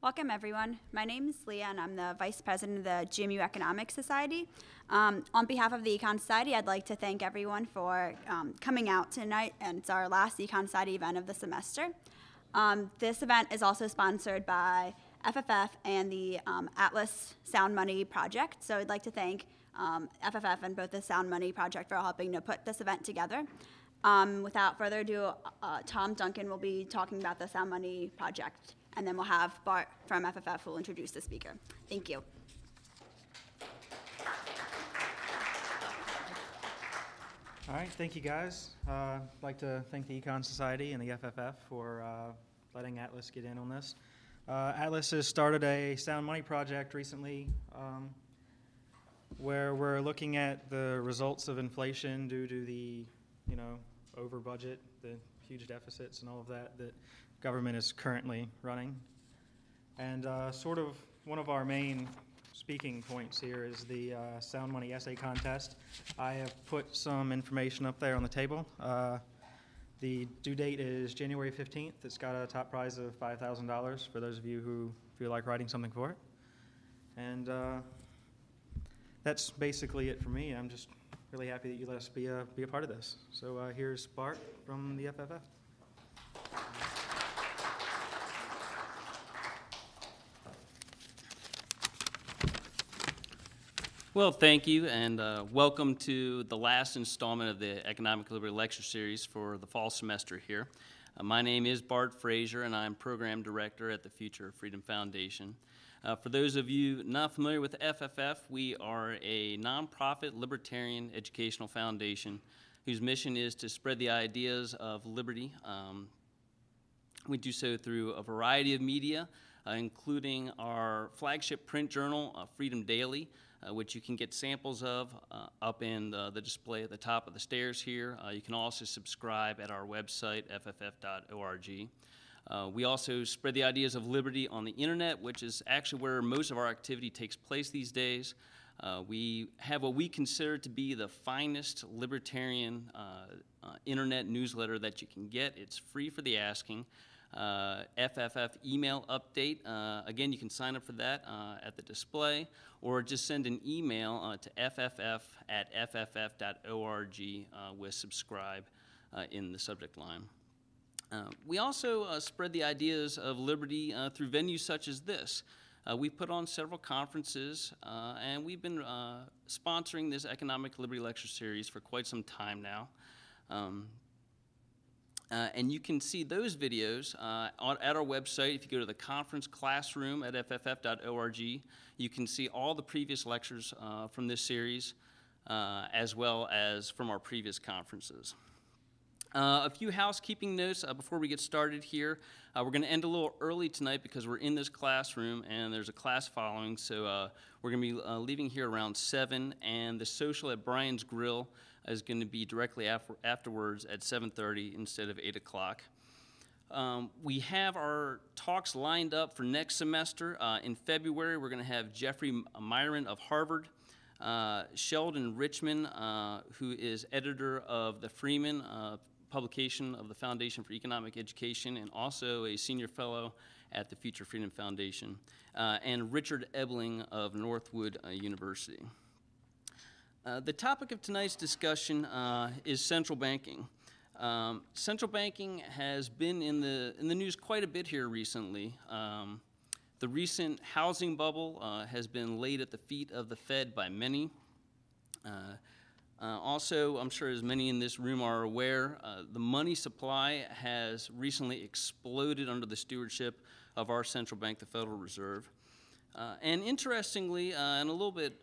Welcome, everyone. My name is Leah, and I'm the Vice President of the GMU Economics Society. Um, on behalf of the Econ Society, I'd like to thank everyone for um, coming out tonight, and it's our last Econ Society event of the semester. Um, this event is also sponsored by FFF and the um, Atlas Sound Money Project, so I'd like to thank FFF um, and both the Sound Money Project for helping to put this event together. Um, without further ado, uh, Tom Duncan will be talking about the Sound Money Project and then we'll have Bart from FFF who will introduce the speaker. Thank you. All right, thank you guys. Uh, I'd like to thank the Econ Society and the FFF for uh, letting Atlas get in on this. Uh, Atlas has started a sound money project recently um, where we're looking at the results of inflation due to the, you know, over budget, the huge deficits and all of that that government is currently running. And uh, sort of one of our main speaking points here is the uh, Sound Money Essay Contest. I have put some information up there on the table. Uh, the due date is January 15th. It's got a top prize of $5,000 for those of you who feel like writing something for it. And uh, that's basically it for me. I'm just really happy that you let us be a, be a part of this. So uh, here's Bart from the FFF. Well, thank you, and uh, welcome to the last installment of the Economic Liberty Lecture Series for the fall semester here. Uh, my name is Bart Frazier, and I'm Program Director at the Future Freedom Foundation. Uh, for those of you not familiar with FFF, we are a nonprofit libertarian educational foundation whose mission is to spread the ideas of liberty. Um, we do so through a variety of media, uh, including our flagship print journal, uh, Freedom Daily uh, which you can get samples of uh, up in the, the, display at the top of the stairs here. Uh, you can also subscribe at our website, fff.org. Uh, we also spread the ideas of liberty on the internet, which is actually where most of our activity takes place these days. Uh, we have what we consider to be the finest libertarian uh, internet newsletter that you can get. It's free for the asking uh, FFF email update. Uh, again, you can sign up for that uh, at the display or just send an email uh, to fff at fff.org uh, with subscribe uh, in the subject line. we also spread the ideas of liberty through venues such as this. we put on several conferences, and we've been sponsoring this Economic Liberty Lecture Series for quite some time now. Um, uh, and you can see those videos uh, on, at our website. If you go to the conference classroom at fff.org, you can see all the previous lectures uh, from this series, uh, as well as from our previous conferences. Uh, a few housekeeping notes uh, before we get started here. we're going to end a little early tonight because we're in this classroom and there's a class following. So we're going to be leaving here around 7, and the social at Brian's Grill is going to be directly after, afterwards at 7.30 instead of 8 o'clock. Um, we have our talks lined up for next semester. Uh, in February, we're going to have Jeffrey Miron of Harvard, uh, Sheldon Richman, uh, who is editor of the Freeman uh, publication of the Foundation for Economic Education and also a senior fellow at the Future Freedom Foundation, uh, and Richard Ebeling of Northwood uh, University. Uh, the topic of tonight's discussion uh, is central banking. Um, central banking has been in the, in the news quite a bit here recently. Um, the recent housing bubble uh, has been laid at the feet of the Fed by many. Uh, uh, also, I'm sure as many in this room are aware, the money supply has recently exploded under the stewardship of our central bank, the Federal Reserve. and interestingly, and a little bit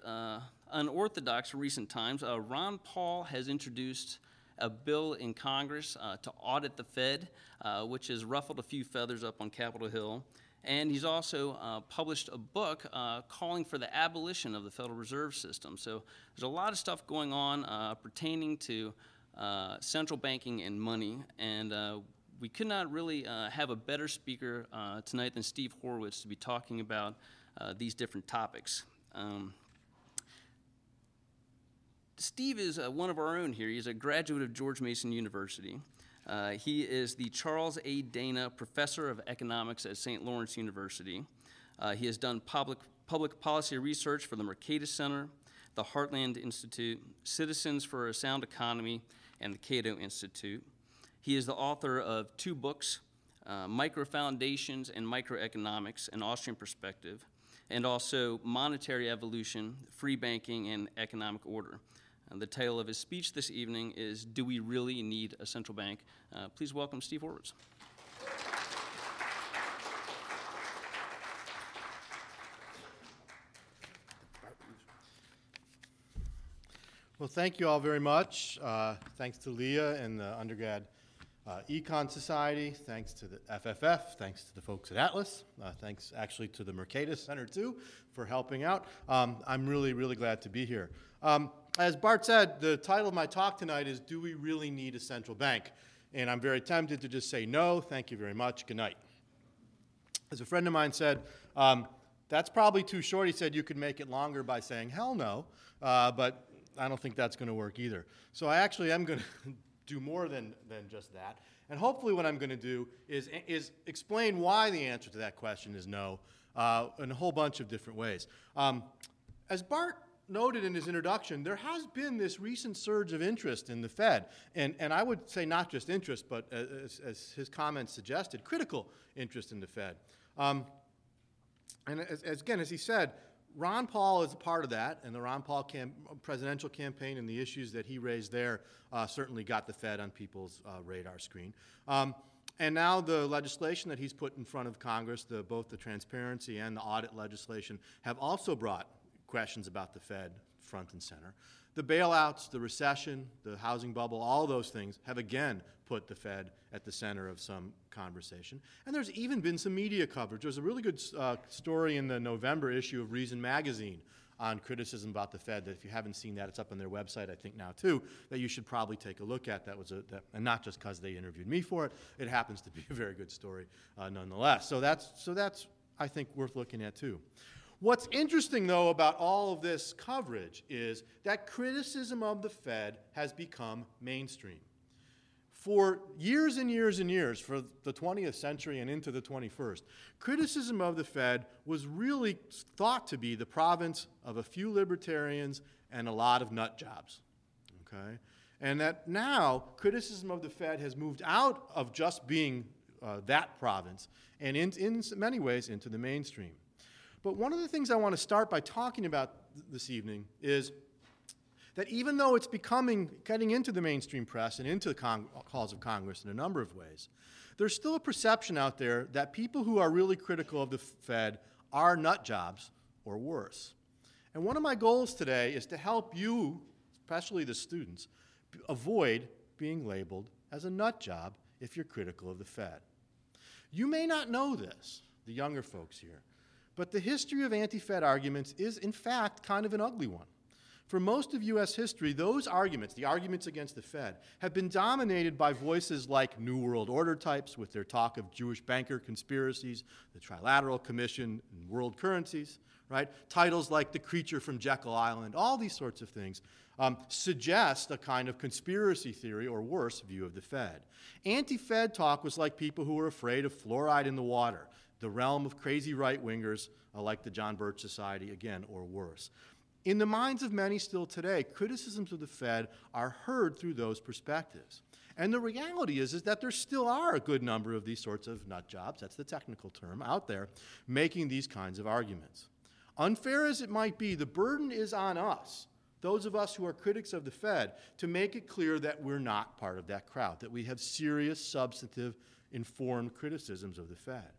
unorthodox recent times, uh, Ron Paul has introduced a bill in Congress uh, to audit the Fed, uh, which has ruffled a few feathers up on Capitol Hill. And he's also uh, published a book uh, calling for the abolition of the Federal Reserve System. So there's a lot of stuff going on uh, pertaining to central banking and money. And we could not really have a better speaker tonight than Steve Horwitz to be talking about these different topics. Um, Steve is uh, one of our own here. He's a graduate of George Mason University. Uh, he is the Charles A. Dana Professor of Economics at St. Lawrence University. Uh, he has done public, public policy research for the Mercatus Center, the Heartland Institute, Citizens for a Sound Economy, and the Cato Institute. He is the author of two books, uh, Micro Foundations and Macroeconomics, an Austrian Perspective, and also Monetary Evolution, Free Banking, and Economic Order. Uh, the title of his speech this evening is Do We Really Need a Central Bank? Uh, please welcome Steve Horwitz. Well, thank you all very much. Uh, thanks to Leah and the undergrad uh, Econ Society. Thanks to the FFF. Thanks to the folks at Atlas. Uh, thanks actually to the Mercatus Center too for helping out. Um, I'm really, really glad to be here. Um, as Bart said, the title of my talk tonight is Do We Really Need a Central Bank? And I'm very tempted to just say no, thank you very much, good night. As a friend of mine said, um, that's probably too short. He said you could make it longer by saying hell no, uh, but I don't think that's going to work either. So I actually am going to do more than, than just that. And hopefully, what I'm going to do is, is explain why the answer to that question is no uh, in a whole bunch of different ways. Um, as Bart noted in his introduction, there has been this recent surge of interest in the Fed. And, and I would say not just interest, but as, as his comments suggested, critical interest in the Fed. Um, and as, as, again, as he said, Ron Paul is a part of that, and the Ron Paul cam presidential campaign and the issues that he raised there uh, certainly got the Fed on people's uh, radar screen. Um, and now the legislation that he's put in front of Congress, the, both the transparency and the audit legislation, have also brought questions about the Fed front and center. The bailouts, the recession, the housing bubble, all those things have again put the Fed at the center of some conversation. And there's even been some media coverage. There's a really good uh, story in the November issue of Reason Magazine on criticism about the Fed. That if you haven't seen that, it's up on their website, I think now too. That you should probably take a look at. That was a, that, and not just because they interviewed me for it. It happens to be a very good story, uh, nonetheless. So that's so that's I think worth looking at too. What's interesting, though, about all of this coverage is that criticism of the Fed has become mainstream. For years and years and years, for the 20th century and into the 21st, criticism of the Fed was really thought to be the province of a few libertarians and a lot of nut jobs. Okay? And that now criticism of the Fed has moved out of just being uh, that province and in, in many ways into the mainstream. But one of the things I want to start by talking about th this evening is that even though it's becoming, getting into the mainstream press and into the halls of Congress in a number of ways, there's still a perception out there that people who are really critical of the Fed are nut jobs or worse. And one of my goals today is to help you, especially the students, avoid being labeled as a nut job if you're critical of the Fed. You may not know this, the younger folks here, but the history of anti Fed arguments is, in fact, kind of an ugly one. For most of U.S. history, those arguments, the arguments against the Fed, have been dominated by voices like New World Order types with their talk of Jewish banker conspiracies, the Trilateral Commission, and world currencies, right? Titles like The Creature from Jekyll Island, all these sorts of things um, suggest a kind of conspiracy theory or worse view of the Fed. Anti Fed talk was like people who were afraid of fluoride in the water the realm of crazy right wingers like the John Birch Society, again, or worse. In the minds of many still today, criticisms of the Fed are heard through those perspectives. And the reality is, is that there still are a good number of these sorts of nut jobs, that's the technical term, out there making these kinds of arguments. Unfair as it might be, the burden is on us, those of us who are critics of the Fed, to make it clear that we're not part of that crowd, that we have serious, substantive, informed criticisms of the Fed.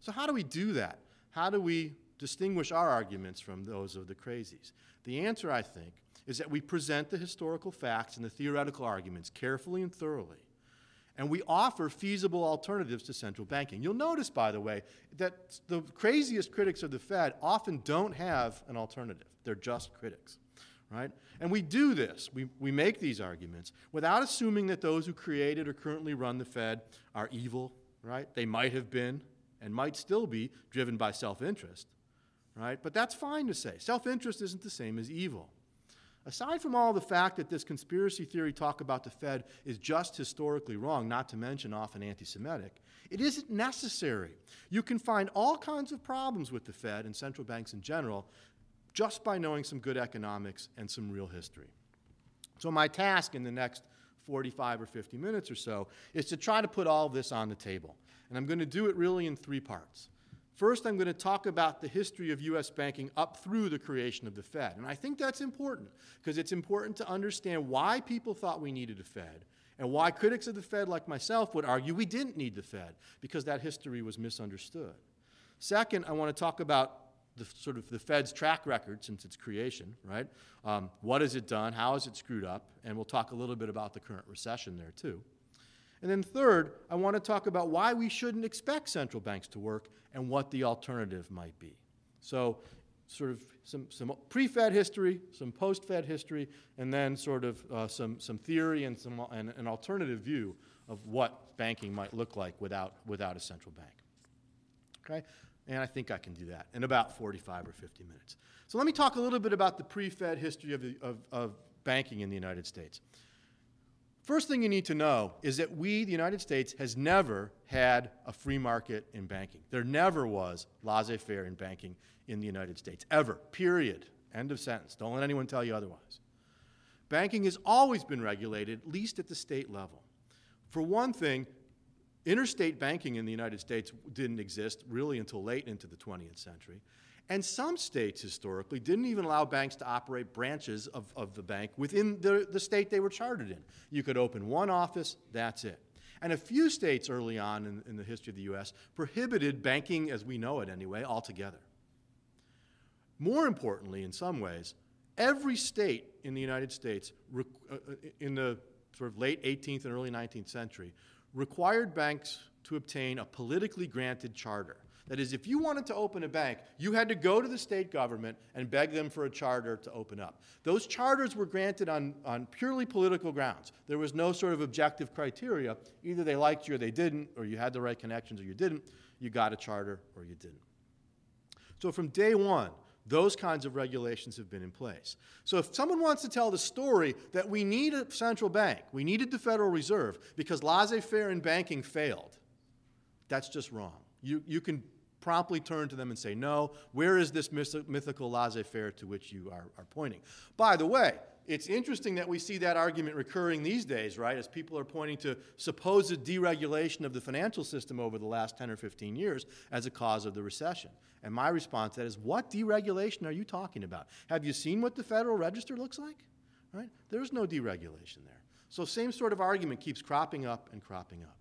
So, how do we do that? How do we distinguish our arguments from those of the crazies? The answer, I think, is that we present the historical facts and the theoretical arguments carefully and thoroughly. And we offer feasible alternatives to central banking. You'll notice, by the way, that the craziest critics of the Fed often don't have an alternative. They're just critics, right? And we do this, we, we make these arguments without assuming that those who created or currently run the Fed are evil, right? They might have been, and might still be driven by self interest, right? But that's fine to say. Self interest isn't the same as evil. Aside from all the fact that this conspiracy theory talk about the Fed is just historically wrong, not to mention often anti Semitic, it isn't necessary. You can find all kinds of problems with the Fed and central banks in general just by knowing some good economics and some real history. So, my task in the next 45 or 50 minutes or so is to try to put all this on the table. And I'm going to do it really in three parts. First, I'm going to talk about the history of U.S. banking up through the creation of the Fed. And I think that's important because it's important to understand why people thought we needed a Fed and why critics of the Fed, like myself, would argue we didn't need the Fed because that history was misunderstood. Second, I want to talk about the sort of the Fed's track record since its creation, right? Um, what has it done? How has it screwed up? And we'll talk a little bit about the current recession there, too. And then third, I want to talk about why we shouldn't expect central banks to work and what the alternative might be. So, sort of some, some pre-Fed history, some post-Fed history, and then sort of uh, some, some theory and, some, and an alternative view of what banking might look like without, without a central bank. Okay? And I think I can do that in about 45 or 50 minutes. So let me talk a little bit about the pre-Fed history of, the, of, of banking in the United States. First thing you need to know is that we, the United States, has never had a free market in banking. There never was laissez faire in banking in the United States, ever, period. End of sentence. Don't let anyone tell you otherwise. Banking has always been regulated, at least at the state level. For one thing, interstate banking in the United States didn't exist really until late into the 20th century. And some states historically didn't even allow banks to operate branches of, of the bank within the, the state they were chartered in. You could open one office, that's it. And a few states early on in, in the history of the U.S. prohibited banking, as we know it anyway, altogether. More importantly, in some ways, every state in the United States uh, uh, in the sort of late 18th and early 19th century required banks to obtain a politically granted charter. That is, if you wanted to open a bank, you had to go to the state government and beg them for a charter to open up. Those charters were granted on, on purely political grounds. There was no sort of objective criteria. Either they liked you or they didn't, or you had the right connections or you didn't. You got a charter or you didn't. So from day one, those kinds of regulations have been in place. So if someone wants to tell the story that we need a central bank, we needed the Federal Reserve because laissez faire in banking failed, that's just wrong. You, you can promptly turn to them and say, No, where is this mythical laissez faire to which you are, are pointing? By the way, it's interesting that we see that argument recurring these days, right, as people are pointing to supposed deregulation of the financial system over the last 10 or 15 years as a cause of the recession. And my response to that is, what deregulation are you talking about? Have you seen what the Federal Register looks like? Right? There's no deregulation there. So same sort of argument keeps cropping up and cropping up.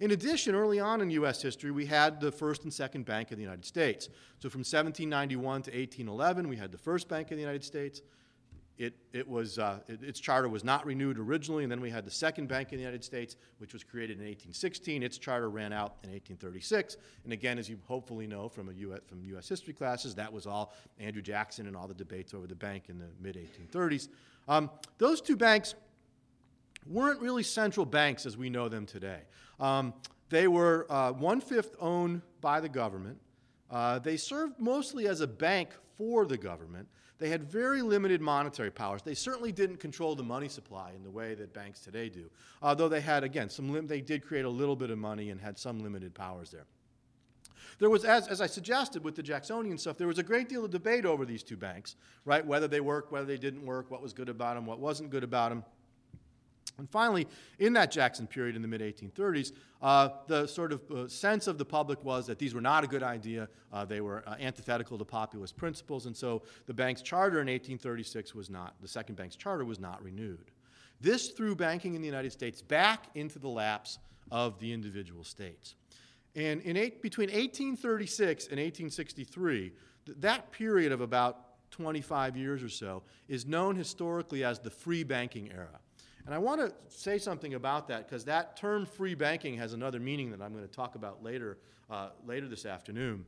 In addition, early on in U.S. history, we had the first and second Bank of the United States. So from 1791 to 1811, we had the first Bank of the United States. It, it was, uh, it, its charter was not renewed originally, and then we had the second Bank of the United States, which was created in 1816. Its charter ran out in 1836. And again, as you hopefully know from, a US, from U.S. history classes, that was all Andrew Jackson and all the debates over the bank in the mid 1830s. Um, those two banks weren't really central banks as we know them today. Um, they were uh, one fifth owned by the government. Uh, they served mostly as a bank for the government. They had very limited monetary powers. They certainly didn't control the money supply in the way that banks today do, although they had, again, some they did create a little bit of money and had some limited powers there. There was, as, as I suggested with the Jacksonian stuff, there was a great deal of debate over these two banks, right? Whether they worked, whether they didn't work, what was good about them, what wasn't good about them. And finally, in that Jackson period in the mid 1830s, uh, the sort of uh, sense of the public was that these were not a good idea. Uh, they were uh, antithetical to populist principles, and so the bank's charter in 1836 was not, the second bank's charter was not renewed. This threw banking in the United States back into the laps of the individual states. And in eight, between 1836 and 1863, th- that period of about 25 years or so is known historically as the free banking era. And I want to say something about that because that term free banking has another meaning that I'm going to talk about later, uh, later this afternoon.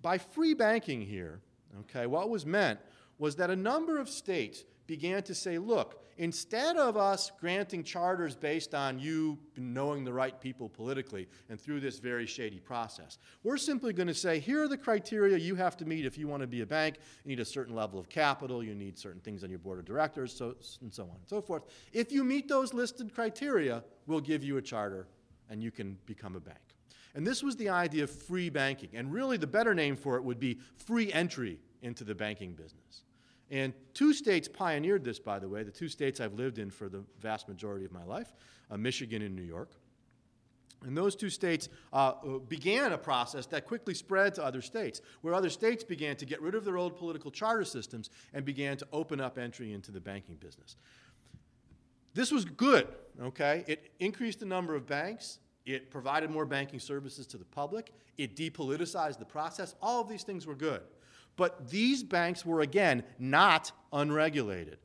By free banking here, okay, what was meant was that a number of states began to say, look, instead of us granting charters based on you knowing the right people politically and through this very shady process, we're simply going to say here are the criteria you have to meet if you want to be a bank. You need a certain level of capital, you need certain things on your board of directors, so, and so on and so forth. If you meet those listed criteria, we'll give you a charter and you can become a bank. And this was the idea of free banking. And really, the better name for it would be free entry into the banking business. And two states pioneered this, by the way, the two states I've lived in for the vast majority of my life uh, Michigan and New York. And those two states uh, uh, began a process that quickly spread to other states, where other states began to get rid of their old political charter systems and began to open up entry into the banking business. This was good, okay? It increased the number of banks, it provided more banking services to the public, it depoliticized the process. All of these things were good. But these banks were, again, not unregulated.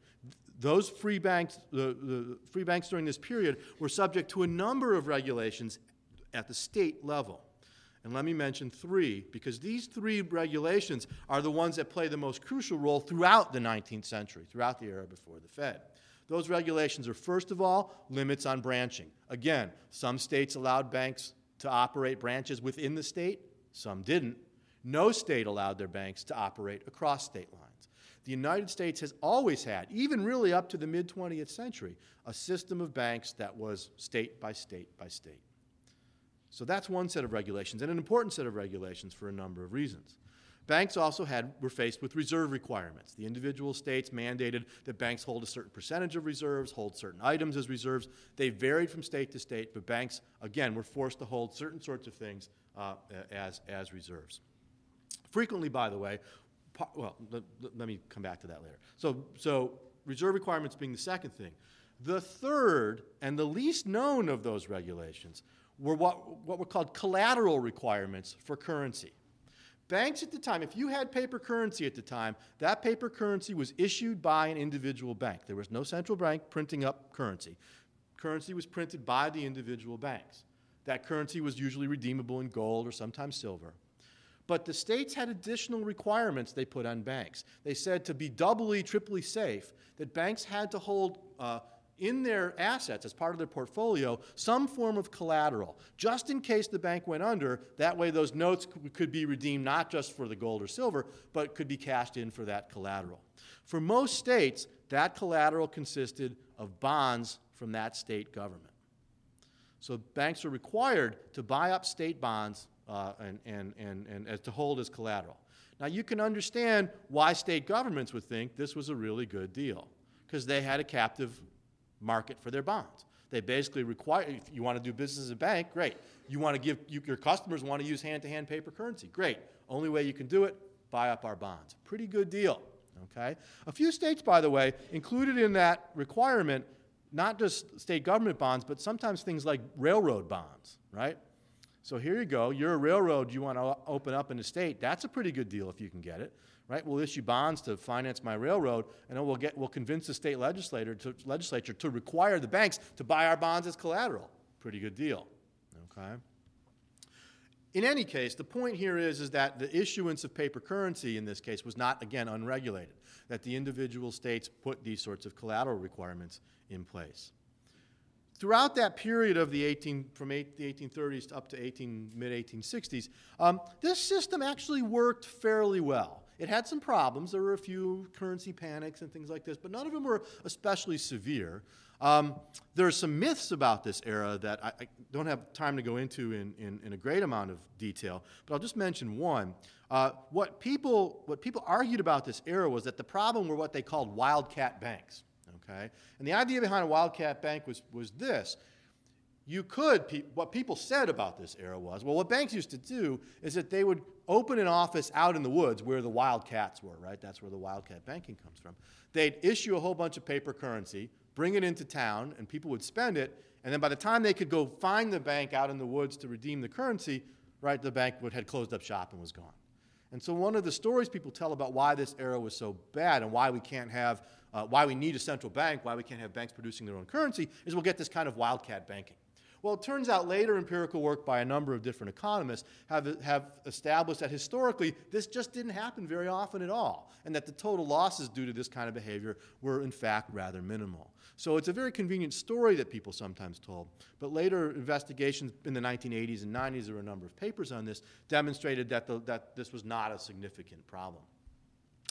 Those free banks, the, the free banks during this period were subject to a number of regulations at the state level. And let me mention three, because these three regulations are the ones that play the most crucial role throughout the 19th century, throughout the era before the Fed. Those regulations are, first of all, limits on branching. Again, some states allowed banks to operate branches within the state, some didn't. No state allowed their banks to operate across state lines. The United States has always had, even really up to the mid 20th century, a system of banks that was state by state by state. So that's one set of regulations, and an important set of regulations for a number of reasons. Banks also had, were faced with reserve requirements. The individual states mandated that banks hold a certain percentage of reserves, hold certain items as reserves. They varied from state to state, but banks, again, were forced to hold certain sorts of things uh, as, as reserves. Frequently, by the way, well, let, let me come back to that later. So, so reserve requirements being the second thing. The third and the least known of those regulations were what, what were called collateral requirements for currency. Banks at the time, if you had paper currency at the time, that paper currency was issued by an individual bank. There was no central bank printing up currency. Currency was printed by the individual banks. That currency was usually redeemable in gold or sometimes silver. But the states had additional requirements they put on banks. They said to be doubly, triply safe, that banks had to hold uh, in their assets as part of their portfolio some form of collateral, just in case the bank went under. That way, those notes could be redeemed not just for the gold or silver, but could be cashed in for that collateral. For most states, that collateral consisted of bonds from that state government. So banks are required to buy up state bonds uh, and, and, and, and as to hold as collateral. Now, you can understand why state governments would think this was a really good deal, because they had a captive market for their bonds. They basically require, if you want to do business as a bank, great. You want to give, you, your customers want to use hand to hand paper currency, great. Only way you can do it, buy up our bonds. Pretty good deal, okay? A few states, by the way, included in that requirement not just state government bonds, but sometimes things like railroad bonds, right? So here you go. You're a railroad you want to open up in the state. That's a pretty good deal if you can get it, right? We'll issue bonds to finance my railroad, and then we'll get we'll convince the state to, legislature to require the banks to buy our bonds as collateral. Pretty good deal, okay? In any case, the point here is, is that the issuance of paper currency in this case was not, again, unregulated, that the individual states put these sorts of collateral requirements in place. Throughout that period of the 18, from eight, the 1830s up to 18, mid 1860s, um, this system actually worked fairly well. It had some problems. There were a few currency panics and things like this, but none of them were especially severe. Um, there are some myths about this era that I, I don't have time to go into in, in, in, a great amount of detail, but I'll just mention one. Uh, what, people, what people argued about this era was that the problem were what they called wildcat banks okay? And the idea behind a wildcat bank was, was this. You could, pe what people said about this era was, well, what banks used to do is that they would open an office out in the woods where the wildcats were, right? That's where the wildcat banking comes from. They'd issue a whole bunch of paper currency, bring it into town, and people would spend it, and then by the time they could go find the bank out in the woods to redeem the currency, right, the bank would had closed up shop and was gone. And so one of the stories people tell about why this era was so bad and why we can't have uh, why we need a central bank, why we can't have banks producing their own currency, is we'll get this kind of wildcat banking. Well, it turns out later empirical work by a number of different economists have, have established that historically this just didn't happen very often at all, and that the total losses due to this kind of behavior were in fact rather minimal. So it's a very convenient story that people sometimes told. But later investigations in the 1980s and 90s, there were a number of papers on this, demonstrated that, the, that this was not a significant problem.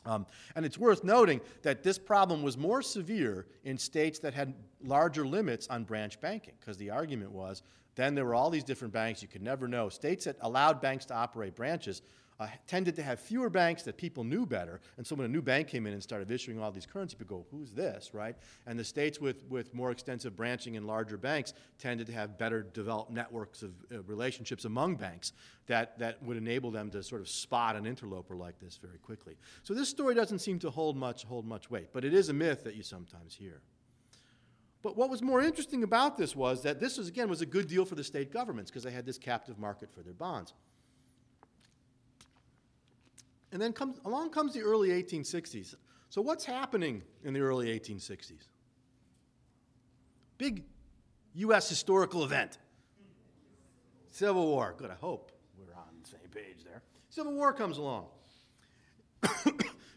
Um, and it's worth noting that this problem was more severe in states that had larger limits on branch banking, because the argument was then there were all these different banks, you could never know. States that allowed banks to operate branches uh, tended to have fewer banks that people knew better. And so when a new bank came in and started issuing all these currency, people go, who's this, right? And the states with, with more extensive branching and larger banks tended to have better developed networks of uh, relationships among banks that, that would enable them to sort of spot an interloper like this very quickly. So this story doesn't seem to hold much, hold much weight, but it is a myth that you sometimes hear. But what was more interesting about this was that this was, again, was a good deal for the state governments because they had this captive market for their bonds. And then comes, along comes the early 1860s. So, what's happening in the early 1860s? Big U.S. historical event Civil War. Good, I hope we're on the same page there. Civil War comes along.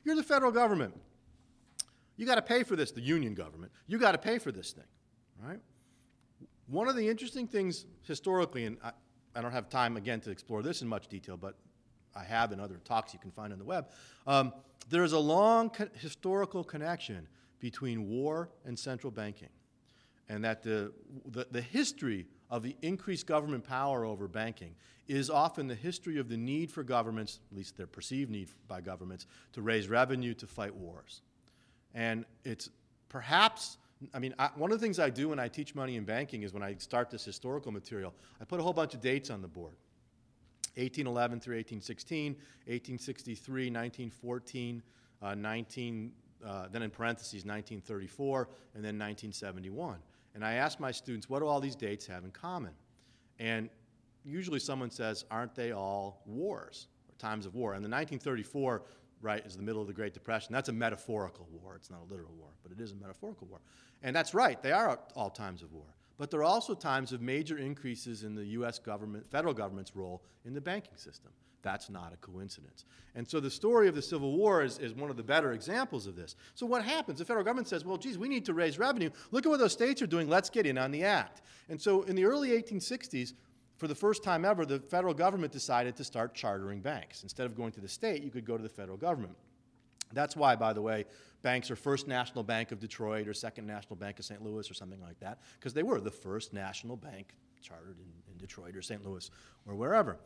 You're the federal government. You got to pay for this, the Union government. You got to pay for this thing, right? One of the interesting things historically, and I, I don't have time again to explore this in much detail, but I have in other talks you can find on the web, um, there's a long co- historical connection between war and central banking. And that the, the, the history of the increased government power over banking is often the history of the need for governments, at least their perceived need by governments, to raise revenue to fight wars. And it's perhaps, I mean, I, one of the things I do when I teach money in banking is when I start this historical material, I put a whole bunch of dates on the board. 1811 through 1816, 1863, 1914, uh, 19, uh, then in parentheses, 1934, and then 1971. And I ask my students, what do all these dates have in common? And usually someone says, aren't they all wars, or times of war? And the 1934, right, is the middle of the Great Depression. That's a metaphorical war. It's not a literal war, but it is a metaphorical war. And that's right, they are all times of war. But there are also times of major increases in the U.S. government, federal government's role in the banking system. That's not a coincidence. And so the story of the Civil War is, is one of the better examples of this. So what happens? The federal government says, well, geez, we need to raise revenue. Look at what those states are doing. Let's get in on the act. And so in the early 1860s, for the first time ever, the federal government decided to start chartering banks. Instead of going to the state, you could go to the federal government. That's why, by the way, banks are First National Bank of Detroit or Second National Bank of St. Louis or something like that, because they were the first national bank chartered in, in Detroit or St. Louis or wherever.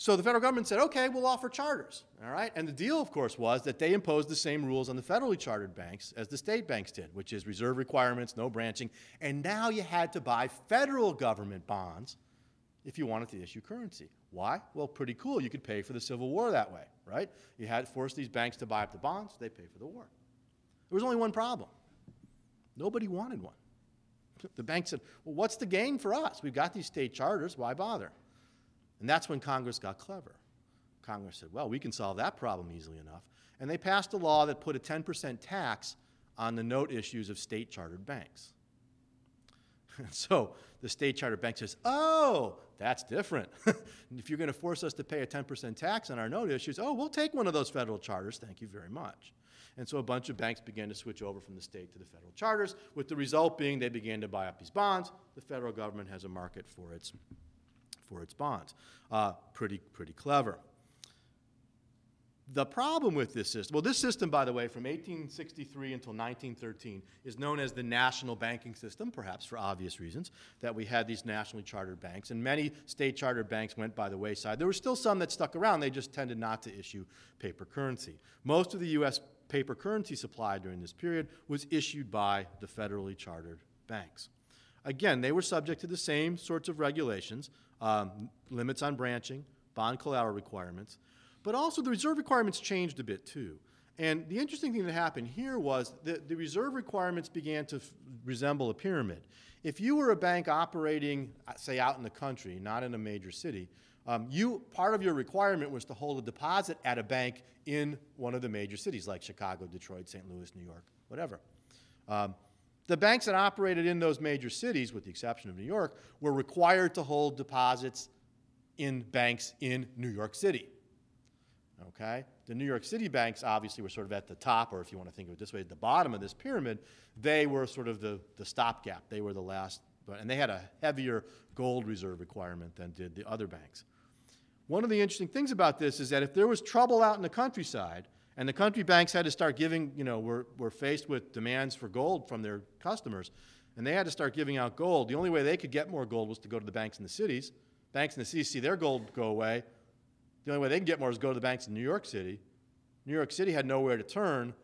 So the federal government said, okay, we'll offer charters, all right? And the deal, of course, was that they imposed the same rules on the federally chartered banks as the state banks did, which is reserve requirements, no branching, and now you had to buy federal government bonds if you wanted to issue currency. Why? Well, pretty cool. You could pay for the Civil War that way, right? You had forced these banks to buy up the bonds, they pay for the war. There was only one problem. Nobody wanted one. The bank said, well, what's the gain for us? We've got these state charters, why bother? And that's when Congress got clever. Congress said, well, we can solve that problem easily enough. And they passed a law that put a 10% tax on the note issues of state chartered banks. so the state chartered bank says, oh, that's different. if you're going to force us to pay a 10% tax on our note issues, oh, we'll take one of those federal charters, thank you very much. And so a bunch of banks began to switch over from the state to the federal charters, with the result being they began to buy up these bonds. The federal government has a market for its, for its bonds. Uh, pretty, pretty clever. The problem with this system, well, this system, by the way, from 1863 until 1913, is known as the national banking system, perhaps for obvious reasons, that we had these nationally chartered banks. And many state chartered banks went by the wayside. There were still some that stuck around, they just tended not to issue paper currency. Most of the U.S. paper currency supply during this period was issued by the federally chartered banks. Again, they were subject to the same sorts of regulations um, limits on branching, bond collateral requirements. But also the reserve requirements changed a bit too. And the interesting thing that happened here was that the reserve requirements began to resemble a pyramid. If you were a bank operating, uh, say, out in the country, not in a major city, um, you part of your requirement was to hold a deposit at a bank in one of the major cities like Chicago, Detroit, St. Louis, New York, whatever. Um, The banks that operated in those major cities, with the exception of New York, were required to hold deposits in banks in New York City. Okay? The New York City banks obviously were sort of at the top, or if you want to think of it this way, at the bottom of this pyramid. They were sort of the, the stopgap. They were the last, but- and they had a heavier gold reserve requirement than did the other banks. One of the interesting things about this is that if there was trouble out in the countryside, and the country banks had to start giving, you know, were, were faced with demands for gold from their customers, and they had to start giving out gold, the only way they could get more gold was to go to the banks in the cities. Banks in the cities see their gold go away. The only way they can get more is go to the banks in New York City. New York City had nowhere to turn.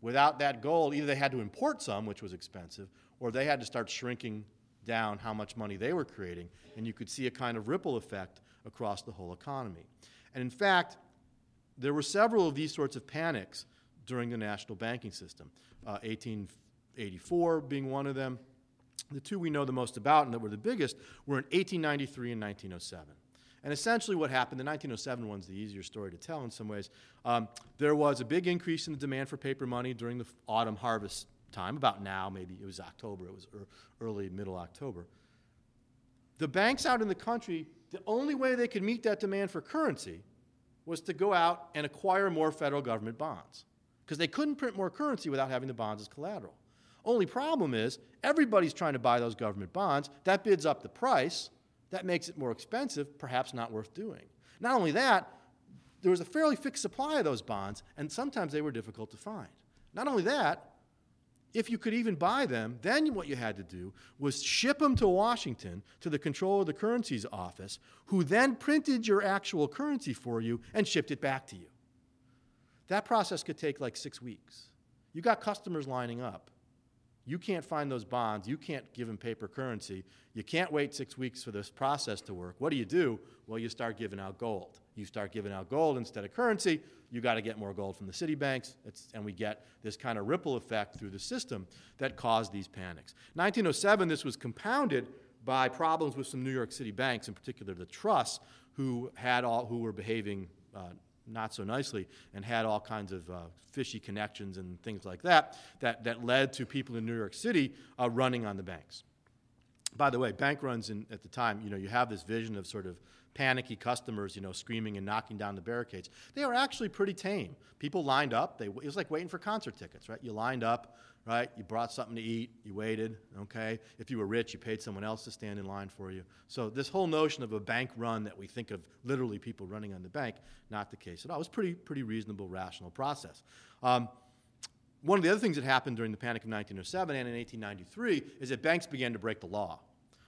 Without that gold, either they had to import some, which was expensive, or they had to start shrinking down how much money they were creating, and you could see a kind of ripple effect across the whole economy. And in fact, there were several of these sorts of panics during the national banking system. Uh, 1884 being one of them. The two we know the most about and that were the biggest were in 1893 and 1907. And essentially, what happened, the 1907 one's the easier story to tell in some ways. Um, there was a big increase in the demand for paper money during the autumn harvest time, about now, maybe it was October, it was ear- early, middle October. The banks out in the country, the only way they could meet that demand for currency was to go out and acquire more federal government bonds. Because they couldn't print more currency without having the bonds as collateral. Only problem is, everybody's trying to buy those government bonds. That bids up the price. That makes it more expensive, perhaps not worth doing. Not only that, there was a fairly fixed supply of those bonds, and sometimes they were difficult to find. Not only that, if you could even buy them, then what you had to do was ship them to Washington to the Comptroller of the Currency's office, who then printed your actual currency for you and shipped it back to you. That process could take like six weeks. You got customers lining up. You can't find those bonds. You can't give them paper currency. You can't wait six weeks for this process to work. What do you do? Well, you start giving out gold. You start giving out gold instead of currency. You got to get more gold from the city banks, it's, and we get this kind of ripple effect through the system that caused these panics. 1907, this was compounded by problems with some New York City banks, in particular the trusts, who had all who were behaving uh, not so nicely and had all kinds of uh, fishy connections and things like that, that, that led to people in New York City uh, running on the banks. By the way, bank runs in, at the time, you know, you have this vision of sort of panicky customers, you know, screaming and knocking down the barricades. They were actually pretty tame. People lined up. They, it was like waiting for concert tickets, right? You lined up, right? You brought something to eat. You waited, okay? If you were rich, you paid someone else to stand in line for you. So this whole notion of a bank run that we think of literally people running on the bank, not the case at all. It was pretty, pretty reasonable, rational process. Um, one of the other things that happened during the Panic of 1907 and in 1893 is that banks began to break the law.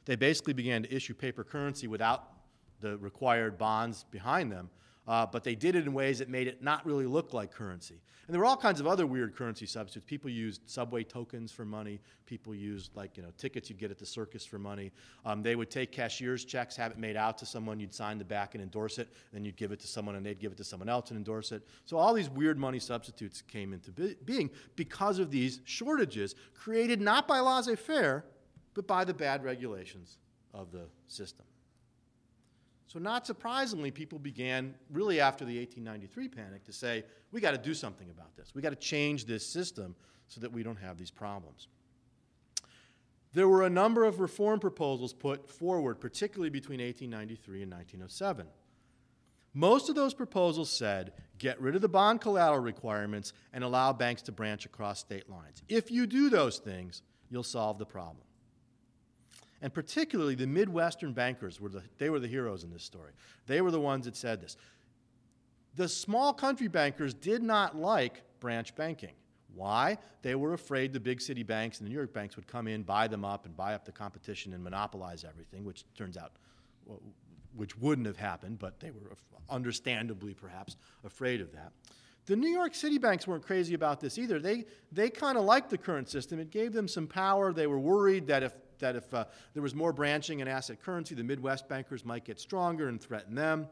They basically began to issue paper currency without the required bonds behind them, uh, but they did it in ways that made it not really look like currency. And there were all kinds of other weird currency substitutes. People used subway tokens for money. People used like you know tickets you'd get at the circus for money. Um, they would take cashier's checks, have it made out to someone. You'd sign the back and endorse it. Then you'd give it to someone, and they'd give it to someone else and endorse it. So all these weird money substitutes came into be- being because of these shortages created not by laissez-faire, but by the bad regulations of the system. So, not surprisingly, people began, really after the 1893 panic, to say, we got to do something about this. We got to change this system so that we don't have these problems. There were a number of reform proposals put forward, particularly between 1893 and 1907. Most of those proposals said get rid of the bond collateral requirements and allow banks to branch across state lines. If you do those things, you'll solve the problem. And particularly the Midwestern bankers were the, they were the heroes in this story. They were the ones that said this. The small country bankers did not like branch banking. Why? They were afraid the big city banks and the New York banks would come in, buy them up, and buy up the competition and monopolize everything, which turns out, which wouldn't have happened, but they were understandably perhaps afraid of that. The New York City banks weren't crazy about this either. They, they kind of liked the current system. It gave them some power. They were worried that if that if uh, there was more branching in asset currency, the Midwest bankers might get stronger and threaten them.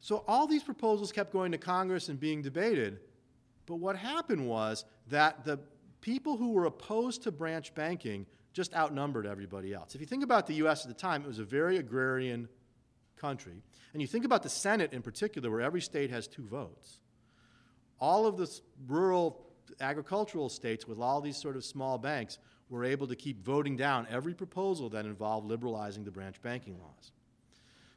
So all these proposals kept going to Congress and being debated. But what happened was that the people who were opposed to branch banking just outnumbered everybody else. If you think about the U.S. at the time, it was a very agrarian country. And you think about the Senate in particular, where every state has two votes. All of the rural agricultural states with all these sort of small banks were able to keep voting down every proposal that involved liberalizing the branch banking laws.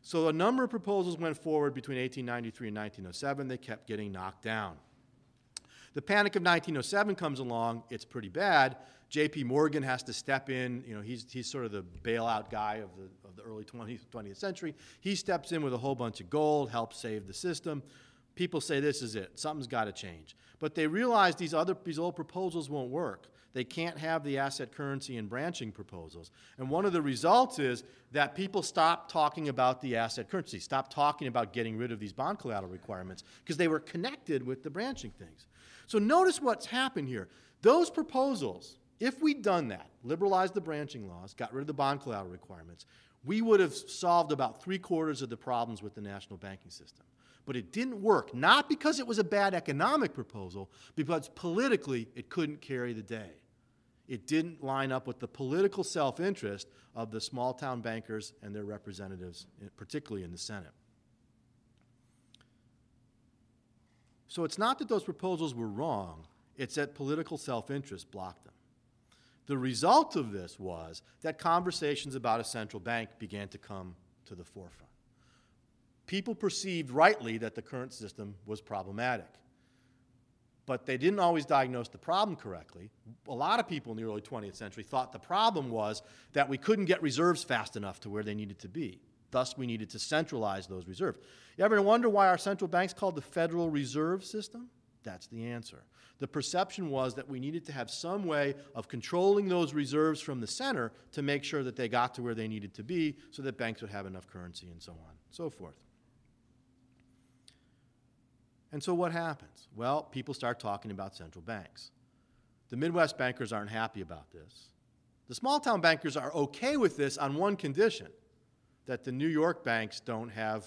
So a number of proposals went forward between 1893 and 1907. They kept getting knocked down. The Panic of 1907 comes along. It's pretty bad. J.P. Morgan has to step in. You know, he's, he's sort of the bailout guy of the, of the early 20th, 20th century. He steps in with a whole bunch of gold, helps save the system. People say this is it. Something's got to change. But they realize these other these old proposals won't work. They can't have the asset currency and branching proposals. And one of the results is that people stop talking about the asset currency, stop talking about getting rid of these bond collateral requirements because they were connected with the branching things. So notice what's happened here. Those proposals, if we'd done that, liberalized the branching laws, got rid of the bond collateral requirements, we would have solved about three quarters of the problems with the national banking system. But it didn't work, not because it was a bad economic proposal, because politically it couldn't carry the day. It didn't line up with the political self interest of the small town bankers and their representatives, eh, particularly in the Senate. So it's not that those proposals were wrong, it's that political self interest blocked them. The result of this was that conversations about a central bank began to come to the forefront. People perceived rightly that the current system was problematic but they didn't always diagnose the problem correctly. A lot of people in the early 20th century thought the problem was that we couldn't get reserves fast enough to where they needed to be. Thus, we needed to centralize those reserves. You ever wonder why our central bank's called the Federal Reserve System? That's the answer. The perception was that we needed to have some way of controlling those reserves from the center to make sure that they got to where they needed to be so that banks would have enough currency and so on, so forth. And so what happens? Well, people start talking about central banks. The Midwest bankers aren't happy about this. The small town bankers are okay with this on one condition that the New York banks don't have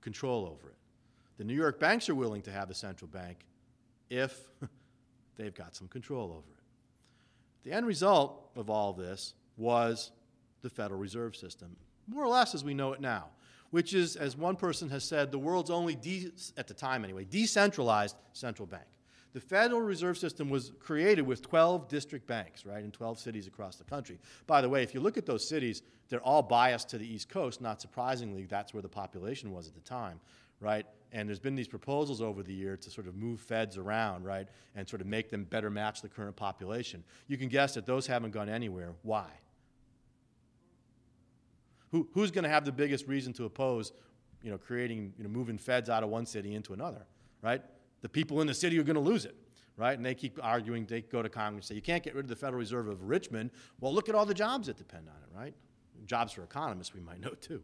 control over it. The New York banks are willing to have the central bank if they've got some control over it. The end result of all this was the Federal Reserve System, more or less as we know it now which is, as one person has said, the world's only, de- at the time anyway, decentralized central bank. The Federal Reserve System was created with 12 district banks, right, in 12 cities across the country. By the way, if you look at those cities, they're all biased to the East Coast. Not surprisingly, that's where the population was at the time, right? And there's been these proposals over the year to sort of move feds around, right, and sort of make them better match the current population. You can guess that those haven't gone anywhere. Why? Who, who's going to have the biggest reason to oppose, you know, creating, you know, moving feds out of one city into another, right? The people in the city are going to lose it, right? And they keep arguing, they go to Congress and say, you can't get rid of the Federal Reserve of Richmond. Well, look at all the jobs that depend on it, right? Jobs for economists, we might know too.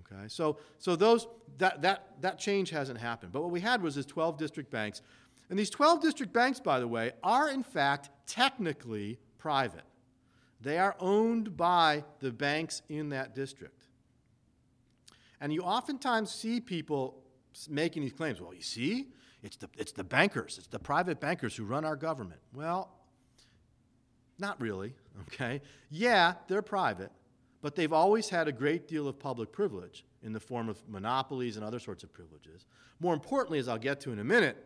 Okay, so, so those, that, that, that change hasn't happened. But what we had was these 12 district banks. And these 12 district banks, by the way, are in fact technically private. They are owned by the banks in that district. And you oftentimes see people making these claims. Well, you see, it's the, it's the bankers, it's the private bankers who run our government. Well, not really, okay? Yeah, they're private, but they've always had a great deal of public privilege in the form of monopolies and other sorts of privileges. More importantly, as I'll get to in a minute,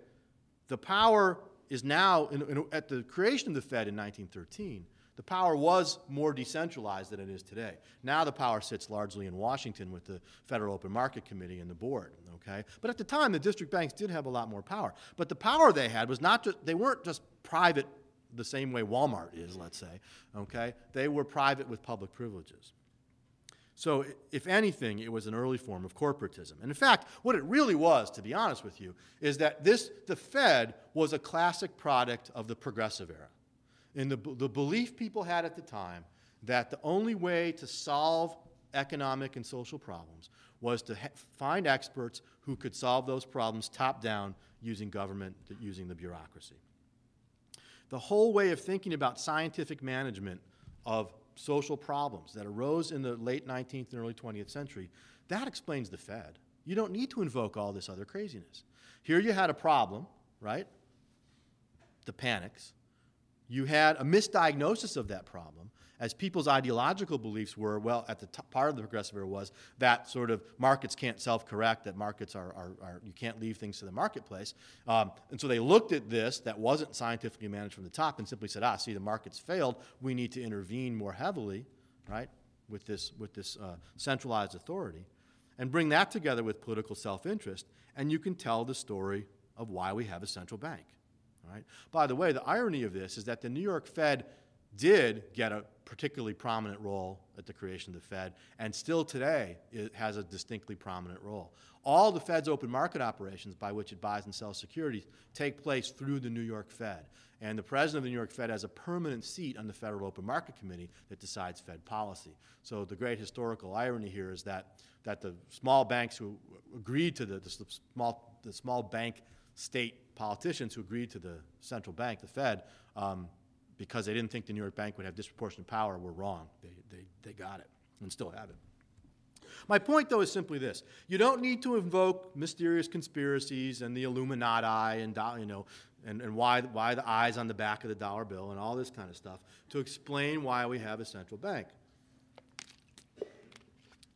the power is now, in, in, at the creation of the Fed in 1913, the power was more decentralized than it is today. Now the power sits largely in Washington with the Federal Open Market Committee and the board, okay? But at the time, the district banks did have a lot more power. But the power they had was not just, they weren't just private the same way Walmart is, let's say, okay? They were private with public privileges. So, if anything, it was an early form of corporatism. And in fact, what it really was, to be honest with you, is that this, the Fed was a classic product of the progressive era in the, the belief people had at the time that the only way to solve economic and social problems was to find experts who could solve those problems top down using government, using the bureaucracy. The whole way of thinking about scientific management of social problems that arose in the late 19th and early 20th century, that explains the Fed. You don't need to invoke all this other craziness. Here you had a problem, right? The panics you had a misdiagnosis of that problem, as people's ideological beliefs were, well, at the part of the progressive era was that sort of markets can't self-correct, that markets are, are, are you can't leave things to the marketplace. Um, and so they looked at this that wasn't scientifically managed from the top and simply said, ah, see, the market's failed, we need to intervene more heavily, right, with this, with this uh, centralized authority, and bring that together with political self-interest, and you can tell the story of why we have a central bank. Right? By the way, the irony of this is that the New York Fed did get a particularly prominent role at the creation of the Fed, and still today it has a distinctly prominent role. All the Fed's open market operations by which it buys and sells securities take place through the New York Fed. And the president of the New York Fed has a permanent seat on the Federal Open Market Committee that decides Fed policy. So the great historical irony here is that, that the small banks who agreed to the, the small, the small bank state politicians who agreed to the central bank, the Fed, um, because they didn't think the New York Bank would have disproportionate power, were wrong. They, they, they got it and still have it. My point, though, is simply this. You don't need to invoke mysterious conspiracies and the Illuminati and, you know, and, and why, why the eyes on the back of the dollar bill and all this kind of stuff to explain why we have a central bank.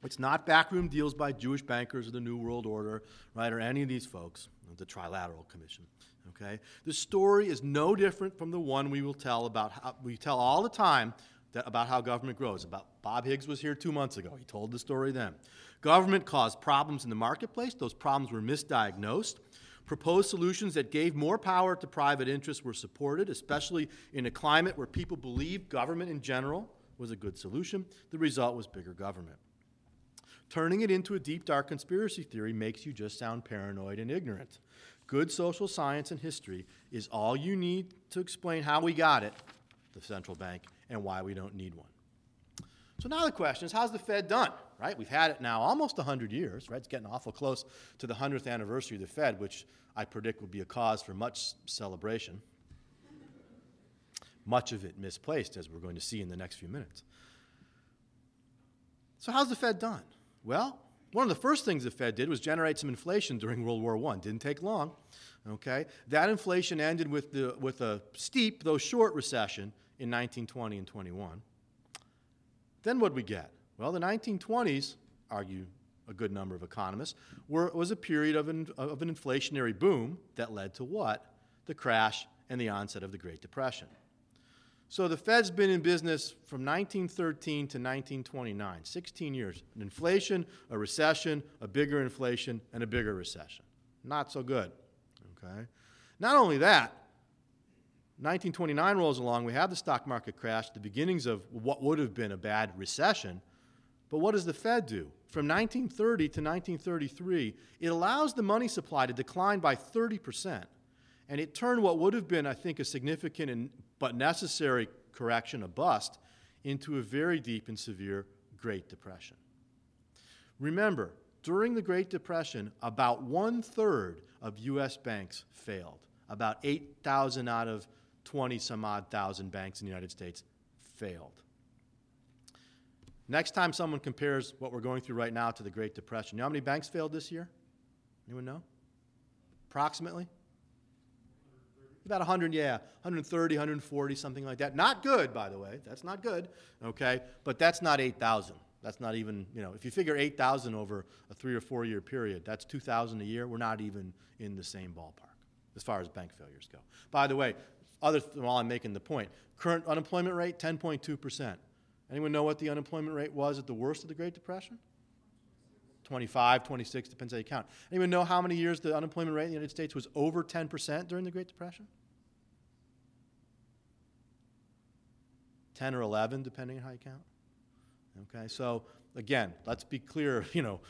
It's not backroom deals by Jewish bankers or the New World Order, right, or any of these folks, the Trilateral Commission. Okay? The story is no different from the one we will tell about how we tell all the time that, about how government grows. About Bob Higgs was here two months ago. He told the story then. Government caused problems in the marketplace. Those problems were misdiagnosed. Proposed solutions that gave more power to private interests were supported, especially in a climate where people believed government in general was a good solution. The result was bigger government. Turning it into a deep, dark conspiracy theory makes you just sound paranoid and ignorant. Good social science and history is all you need to explain how we got it, the central bank, and why we don't need one. So now the question is, how's the Fed done? Right? We've had it now almost 100 years, right? It's getting awful close to the 100th anniversary of the Fed, which I predict will be a cause for much celebration. Much of it misplaced, as we're going to see in the next few minutes. So how's the Fed done? Well, one of the first things the Fed did was generate some inflation during World War I. Didn't take long. Okay? That inflation ended with, the, with a steep, though short, recession in 1920 and 21. Then what we get? Well, the 1920s, argue a good number of economists, were, was a period of an, of an inflationary boom that led to what? The crash and the onset of the Great Depression. So the Fed's been in business from 1913 to 1929, 16 years. An inflation, a recession, a bigger inflation, and a bigger recession. Not so good. Okay? Not only that, 1929 rolls along, we have the stock market crash, the beginnings of what would have been a bad recession. But what does the Fed do? From 1930 to 1933, it allows the money supply to decline by 30%. And it turned what would have been, I think, a significant and but necessary correction, a bust, into a very deep and severe Great Depression. Remember, during the Great Depression, about one third of U.S. banks failed. About 8,000 out of 20 some odd thousand banks in the United States failed. Next time someone compares what we're going through right now to the Great Depression, you know how many banks failed this year? Anyone know? Approximately? About 100, yeah, 130, 140, something like that. Not good, by the way. That's not good, okay? But that's not 8,000. That's not even, you know, if you figure 8,000 over a three or four year period, that's 2,000 a year. We're not even in the same ballpark as far as bank failures go. By the way, other while I'm making the point, current unemployment rate 10.2%. Anyone know what the unemployment rate was at the worst of the Great Depression? 25, 26, depends how you count. Anyone know how many years the unemployment rate in the United States was over 10% during the Great Depression? 10 or 11, depending on how you count. Okay, so again, let's be clear, you know,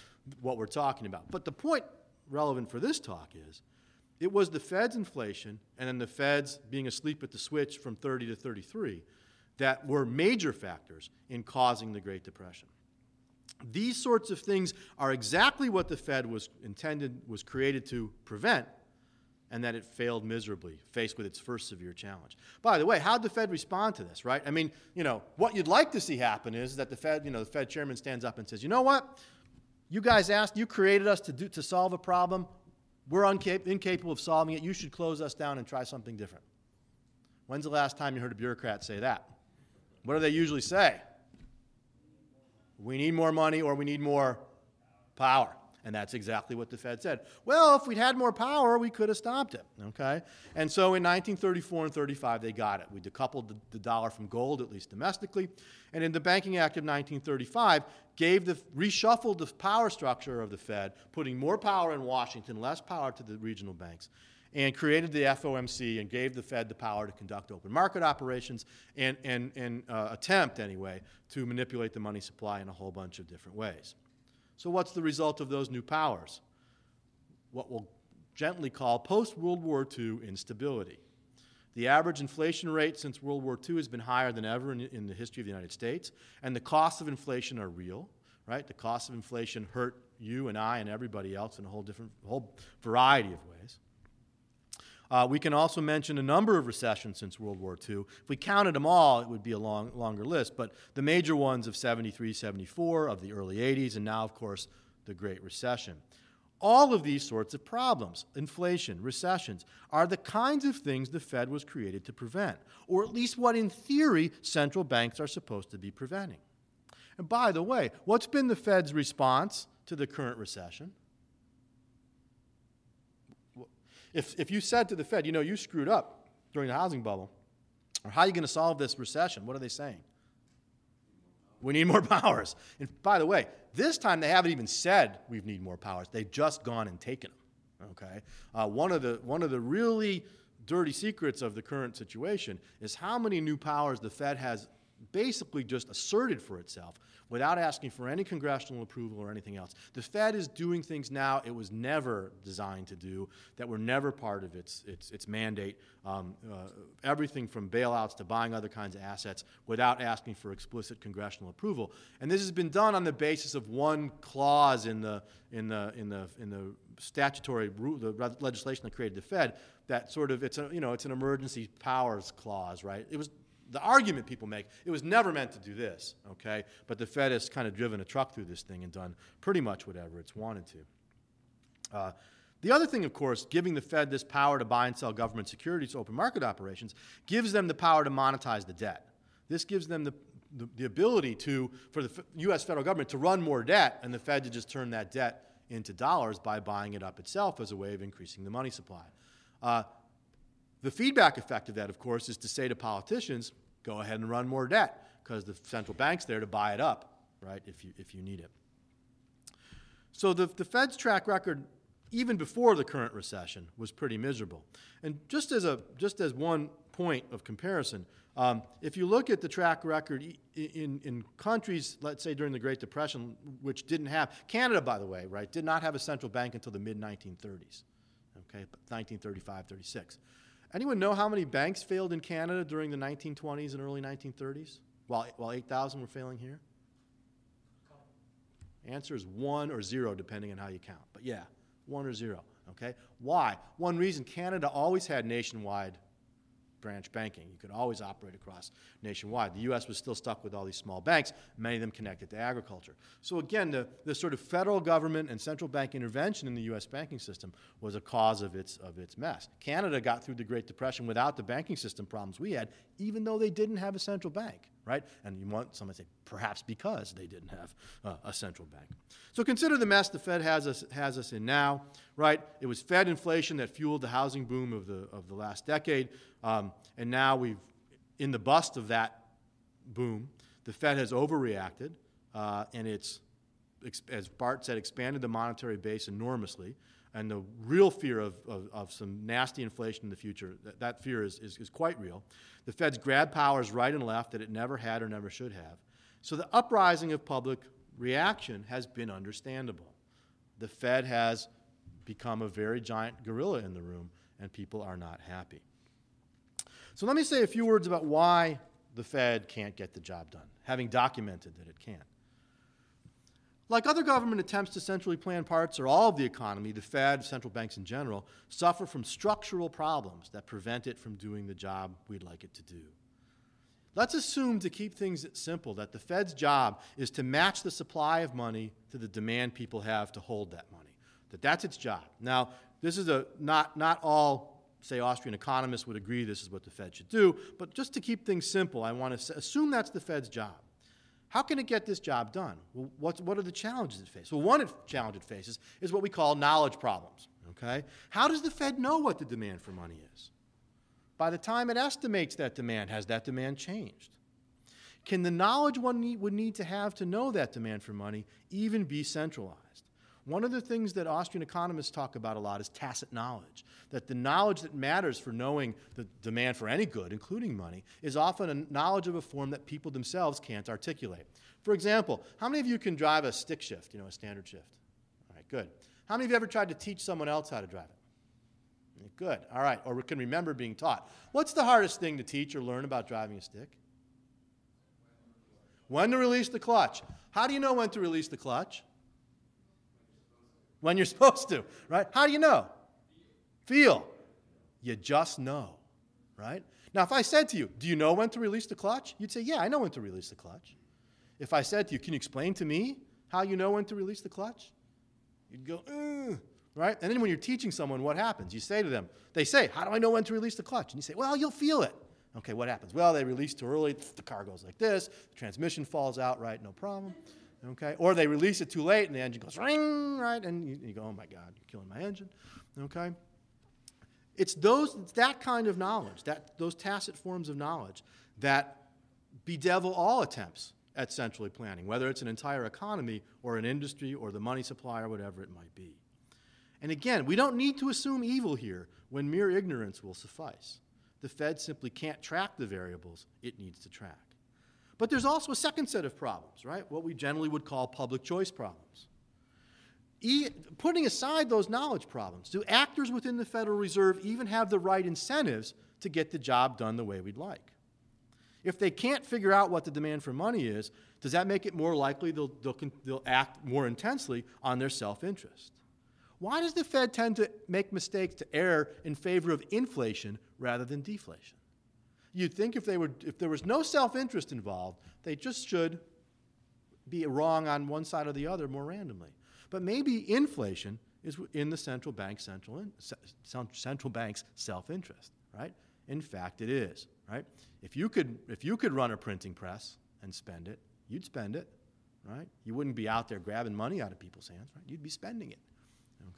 what we're talking about. But the point relevant for this talk is it was the Fed's inflation and then the Fed's being asleep at the switch from 30 to 33 that were major factors in causing the Great Depression. These sorts of things are exactly what the Fed was intended, was created to prevent, and that it failed miserably, faced with its first severe challenge. By the way, how did the Fed respond to this, right? I mean, you know, what you'd like to see happen is that the Fed, you know, the Fed chairman stands up and says, you know what? You guys asked, you created us to, do, to solve a problem. We're incapable of solving it. You should close us down and try something different. When's the last time you heard a bureaucrat say that? what do they usually say? We need more money or we need more power. And that's exactly what the Fed said. Well, if we'd had more power, we could have stopped it. Okay? And so in 1934 and 35, they got it. We decoupled the, the dollar from gold, at least domestically. And in the Banking Act of 1935, gave the reshuffled the power structure of the Fed, putting more power in Washington, less power to the regional banks and created the FOMC and gave the Fed the power to conduct open market operations and, and, and uh, attempt, anyway, to manipulate the money supply in a whole bunch of different ways. So, what's the result of those new powers? What we'll gently call post World War II instability. The average inflation rate since World War II has been higher than ever in, in, the history of the United States, and the costs of inflation are real, right? The costs of inflation hurt you and I and everybody else in a whole different, whole variety of ways. Uh, we can also mention a number of recessions since World War II. If we counted them all, it would be a long, longer list, but the major ones of 73, 74, of the early 80s, and now, of course, the Great Recession. All of these sorts of problems, inflation, recessions, are the kinds of things the Fed was created to prevent, or at least what, in theory, central banks are supposed to be preventing. And by the way, what's been the Fed's response to the current recession? If, if you said to the Fed, you know, you screwed up during the housing bubble, or how are you going to solve this recession? What are they saying? We need more powers. And by the way, this time they haven't even said we need more powers. They've just gone and taken them. Okay? Uh, one, of the, one of the really dirty secrets of the current situation is how many new powers the Fed has basically just asserted for itself without asking for any congressional approval or anything else. The Fed is doing things now it was never designed to do, that were never part of its, its, its mandate. Um, uh, everything from bailouts to buying other kinds of assets without asking for explicit congressional approval. And this has been done on the basis of one clause in the, in the, in the, in the statutory the legislation that created the Fed that sort of it's a you know it's an emergency powers clause, right? It was the argument people make, it was never meant to do this, okay? But the Fed has kind of driven a truck through this thing and done pretty much whatever it's wanted to. Uh, the other thing, of course, giving the Fed this power to buy and sell government securities open market operations gives them the power to monetize the debt. This gives them the, the, the ability to, for the F U.S. federal government to run more debt and the Fed to just turn that debt into dollars by buying it up itself as a way of increasing the money supply. Uh, the feedback effect of that, of course, is to say to politicians, go ahead and run more debt because the central bank's there to buy it up, right, if you, if you need it. So the, the Fed's track record, even before the current recession, was pretty miserable. And just as, a, just as one point of comparison, um, if you look at the track record in, in countries, let's say during the Great Depression, which didn't have, Canada, by the way, right, did not have a central bank until the mid 1930s, okay, 1935, 36. Anyone know how many banks failed in Canada during the 1920s and early 1930s, while, while 8,000 were failing here? Answer is one or zero, depending on how you count. But yeah, one or zero. Okay? Why? One reason Canada always had nationwide branch banking. You could always operate across nationwide. The U.S. was still stuck with all these small banks, many of them connected to agriculture. So again, the, the sort of federal government and central bank intervention in the U.S. banking system was a cause of its, of its mess. Canada got through the Great Depression without the banking system problems we had, even though they didn't have a central bank right? And you want someone to say, perhaps because they didn't have uh, a central bank. So consider the mess the Fed has us, has us in now, right? It was Fed inflation that fueled the housing boom of the, of the last decade, um, and now we've, in the bust of that boom, the Fed has overreacted, uh, and it's, as Bart said, expanded the monetary base enormously and the real fear of, of, of, some nasty inflation in the future, that, that fear is, is, is, quite real. The Fed's grabbed powers right and left that it never had or never should have. So the uprising of public reaction has been understandable. The Fed has become a very giant gorilla in the room, and people are not happy. So let me say a few words about why the Fed can't get the job done, having documented that it can't. Like other government attempts to centrally plan parts or all of the economy, the Fed, central banks in general, suffer from structural problems that prevent it from doing the job we'd like it to do. Let's assume, to keep things simple, that the Fed's job is to match the supply of money to the demand people have to hold that money. That that's its job. Now, this is a not, not all say Austrian economists would agree this is what the Fed should do, but just to keep things simple, I want to assume that's the Fed's job. How can it get this job done? Well, what, what are the challenges it faces? Well, one challenge it faces is what we call knowledge problems. Okay? How does the Fed know what the demand for money is? By the time it estimates that demand, has that demand changed? Can the knowledge one need, would need to have to know that demand for money even be centralized? One of the things that Austrian economists talk about a lot is tacit knowledge. That the knowledge that matters for knowing the demand for any good, including money, is often a knowledge of a form that people themselves can't articulate. For example, how many of you can drive a stick shift, you know, a standard shift? All right, good. How many of you ever tried to teach someone else how to drive it? Good. All right. Or can remember being taught. What's the hardest thing to teach or learn about driving a stick? When to release the clutch. How do you know when to release the clutch? When you're supposed to, right? How do you know? Feel. You just know, right? Now, if I said to you, Do you know when to release the clutch? You'd say, Yeah, I know when to release the clutch. If I said to you, Can you explain to me how you know when to release the clutch? You'd go, Ugh right? And then when you're teaching someone, what happens? You say to them, they say, How do I know when to release the clutch? And you say, Well, you'll feel it. Okay, what happens? Well, they release too early, the car goes like this, the transmission falls out, right? No problem. Okay? Or they release it too late and the engine goes ring, right? And you, you go, Oh my God, you're killing my engine. Okay? It's those, it's that kind of knowledge, that, those tacit forms of knowledge that bedevil all attempts at centrally planning, whether it's an entire economy or an industry or the money supply or whatever it might be. And again, we don't need to assume evil here when mere ignorance will suffice. The Fed simply can't track the variables it needs to track. But there's also a second set of problems, right? What we generally would call public choice problems. E- putting aside those knowledge problems, do actors within the Federal Reserve even have the right incentives to get the job done the way we'd like? If they can't figure out what the demand for money is, does that make it more likely they'll, they'll, they'll act more intensely on their self interest? Why does the Fed tend to make mistakes to err in favor of inflation rather than deflation? You'd think if, they were, if there was no self interest involved, they just should be wrong on one side or the other more randomly. But maybe inflation is in the central bank's central, in, central bank's self interest, right? In fact, it is, right? If you, could, if you could run a printing press and spend it, you'd spend it, right? You wouldn't be out there grabbing money out of people's hands, right? You'd be spending it.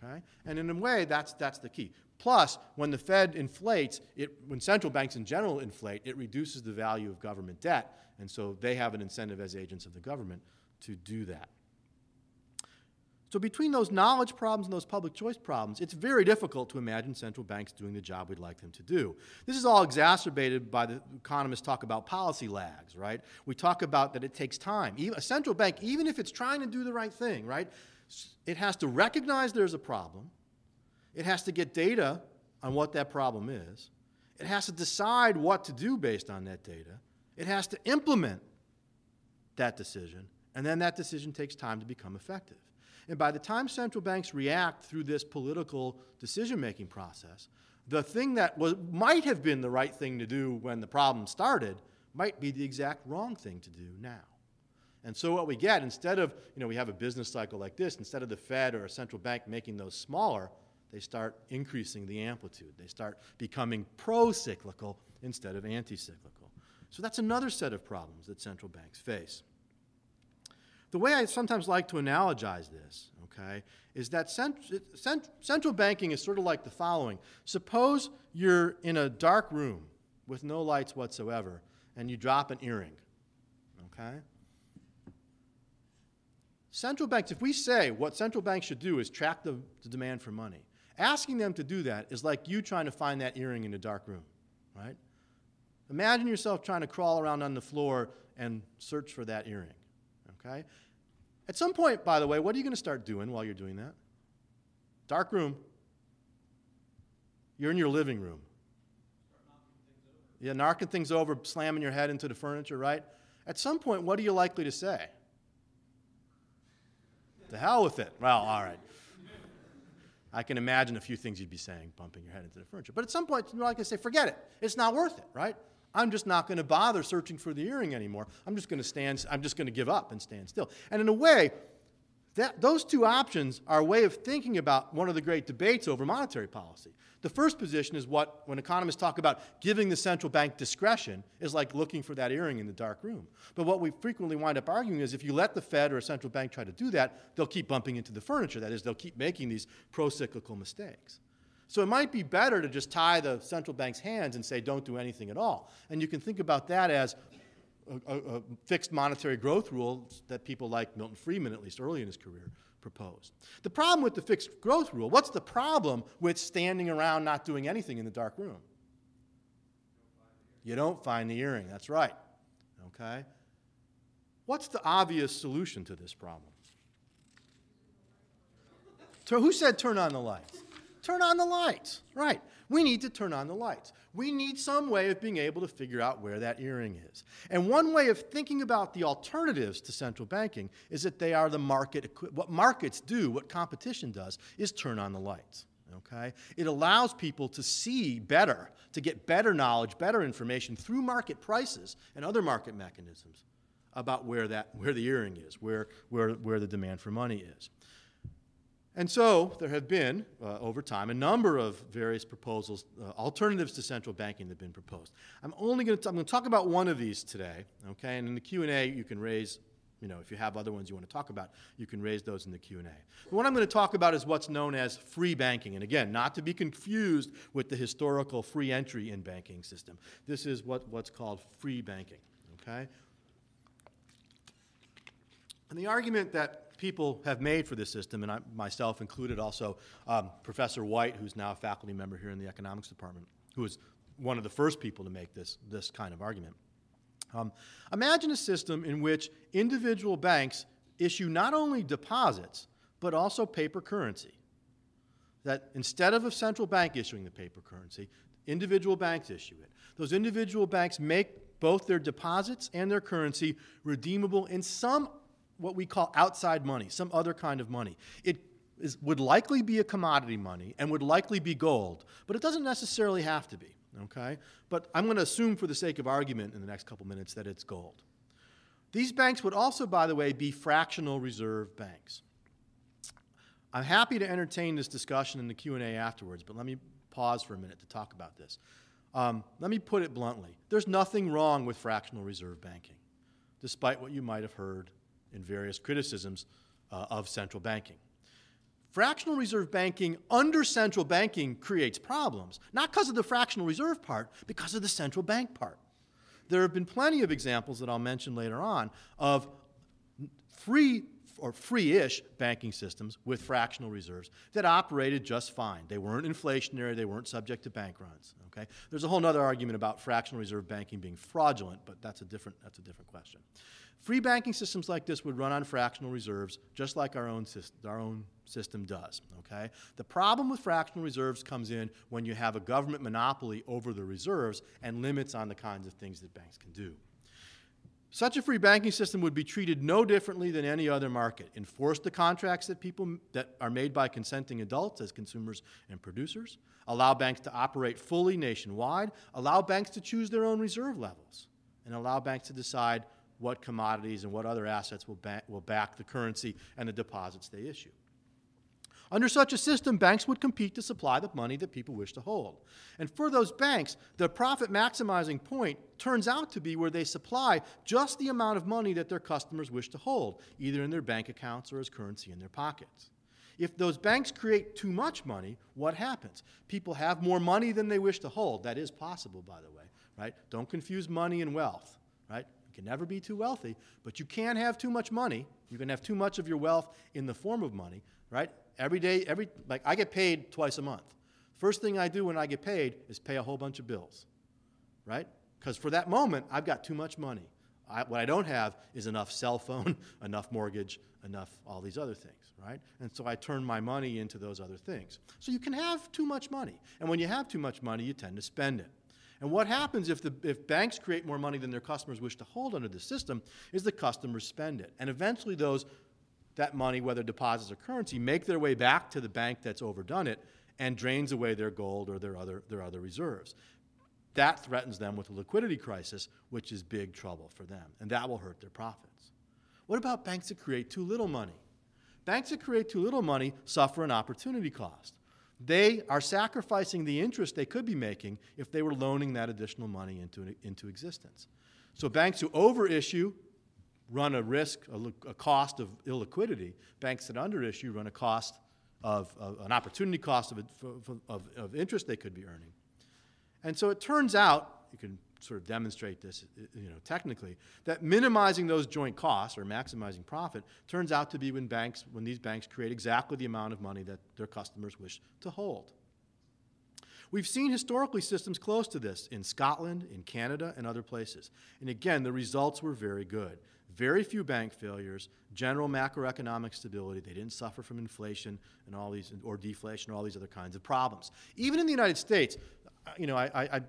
Okay? And in a way, that's, that's the key. Plus, when the Fed inflates, it, when central banks in general inflate, it reduces the value of government debt, and so they have an incentive as agents of the government to do that. So, between those knowledge problems and those public choice problems, it's very difficult to imagine central banks doing the job we'd like them to do. This is all exacerbated by the economists talk about policy lags, right? We talk about that it takes time. A central bank, even if it's trying to do the right thing, right? It has to recognize there's a problem. It has to get data on what that problem is. It has to decide what to do based on that data. It has to implement that decision, and then that decision takes time to become effective. And by the time central banks react through this political decision making process, the thing that was, might have been the right thing to do when the problem started might be the exact wrong thing to do now. And so what we get, instead of, you know, we have a business cycle like this, instead of the Fed or a central bank making those smaller, they start increasing the amplitude. They start becoming pro-cyclical instead of anti-cyclical. So that's another set of problems that central banks face. The way I sometimes like to analogize this, okay, is that cent- cent- central banking is sort of like the following. Suppose you're in a dark room with no lights whatsoever, and you drop an earring, okay? Central banks, if we say what central banks should do is track the, the, demand for money, asking them to do that is like you trying to find that earring in a dark room, right? Imagine yourself trying to crawl around on the floor and search for that earring, okay? At some point, by the way, what are you going to start doing while you're doing that? Dark room. You're in your living room. Yeah, knocking things over, slamming your head into the furniture, right? At some point, what are you likely to say? To hell with it. Well, all right. I can imagine a few things you'd be saying, bumping your head into the furniture. But at some point, you're like I say, forget it. It's not worth it, right? I'm just not going to bother searching for the earring anymore. I'm just going to stand, I'm just going to give up and stand still. And in a way, That, those two options are a way of thinking about one of the great debates over monetary policy. The first position is what, when economists talk about giving the central bank discretion, is like looking for that earring in the dark room. But what we frequently wind up arguing is if you let the Fed or a central bank try to do that, they'll keep bumping into the furniture. That is, they'll keep making these pro cyclical mistakes. So it might be better to just tie the central bank's hands and say, don't do anything at all. And you can think about that as a, a, fixed monetary growth rule that people like Milton Friedman, at least early in his career, proposed. The problem with the fixed growth rule, what's the problem with standing around not doing anything in the dark room? You don't find the earring, that's right. Okay? What's the obvious solution to this problem? So who said turn on the lights? Turn on the lights, right. We need to turn on the lights. We need some way of being able to figure out where that earring is. And one way of thinking about the alternatives to central banking is that they are the market. What markets do, what competition does, is turn on the lights. Okay? It allows people to see better, to get better knowledge, better information through market prices and other market mechanisms about where, that, where the earring is, where, where, where the demand for money is. And so there have been, uh, over time, a number of various proposals, uh, alternatives to central banking that have been proposed. I'm only going to, I'm going to talk about one of these today, okay? And in the Q&A, you can raise, you know, if you have other ones you want to talk about, you can raise those in the Q&A. But what I'm going to talk about is what's known as free banking. And again, not to be confused with the historical free entry in banking system. This is what, what's called free banking, okay? And the argument that people have made for this system, and I, myself included also um, Professor White, who's now a faculty member here in the economics department, who was one of the first people to make this, this kind of argument. Um, imagine a system in which individual banks issue not only deposits, but also paper currency. That instead of a central bank issuing the paper currency, individual banks issue it. Those individual banks make both their deposits and their currency redeemable in some what we call outside money, some other kind of money. It is, would likely be a commodity money and would likely be gold, but it doesn't necessarily have to be, okay? But I'm going to assume for the sake of argument in the next couple minutes that it's gold. These banks would also, by the way, be fractional reserve banks. I'm happy to entertain this discussion in the Q&A afterwards, but let me pause for a minute to talk about this. Um, let me put it bluntly. There's nothing wrong with fractional reserve banking, despite what you might have heard in various criticisms uh, of central banking. Fractional reserve banking under central banking creates problems, not because of the fractional reserve part, because of the central bank part. There have been plenty of examples that I'll mention later on of free or free-ish banking systems with fractional reserves that operated just fine. They weren't inflationary, they weren't subject to bank runs. Okay? There's a whole other argument about fractional reserve banking being fraudulent, but that's a different, that's a different question. Free banking systems like this would run on fractional reserves, just like our own, system, our own system does. Okay? The problem with fractional reserves comes in when you have a government monopoly over the reserves and limits on the kinds of things that banks can do. Such a free banking system would be treated no differently than any other market. Enforce the contracts that people that are made by consenting adults as consumers and producers. Allow banks to operate fully nationwide. Allow banks to choose their own reserve levels. And allow banks to decide what commodities and what other assets will, ba will back the currency and the deposits they issue. Under such a system, banks would compete to supply the money that people wish to hold. And for those banks, the profit maximizing point turns out to be where they supply just the amount of money that their customers wish to hold, either in their bank accounts or as currency in their pockets. If those banks create too much money, what happens? People have more money than they wish to hold. That is possible, by the way, right? Don't confuse money and wealth, right? You can never be too wealthy, but you can have too much money. You can have too much of your wealth in the form of money, right? Every day, every, like I get paid twice a month. First thing I do when I get paid is pay a whole bunch of bills, right? Because for that moment, I've got too much money. I, what I don't have is enough cell phone, enough mortgage, enough all these other things, right? And so I turn my money into those other things. So you can have too much money. And when you have too much money, you tend to spend it. And what happens if, the, if banks create more money than their customers wish to hold under the system is the customers spend it. And eventually those that money, whether deposits or currency, make their way back to the bank that's overdone it and drains away their gold or their other, their other reserves. That threatens them with a liquidity crisis, which is big trouble for them, and that will hurt their profits. What about banks that create too little money? Banks that create too little money suffer an opportunity cost. They are sacrificing the interest they could be making if they were loaning that additional money into, into existence. So banks who overissue run a risk, a, a cost of illiquidity. Banks that underissue run a cost of, of an opportunity cost of, of, of interest they could be earning. And so it turns out, you can sort of demonstrate this, uh, you know, technically, that minimizing those joint costs or maximizing profit turns out to be when banks, when these banks create exactly the amount of money that their customers wish to hold. We've seen historically systems close to this in Scotland, in Canada, and other places. And again, the results were very good. Very few bank failures, general macroeconomic stability. They didn't suffer from inflation and all these, or deflation, or all these other kinds of problems. Even in the United States, uh, you know, I, I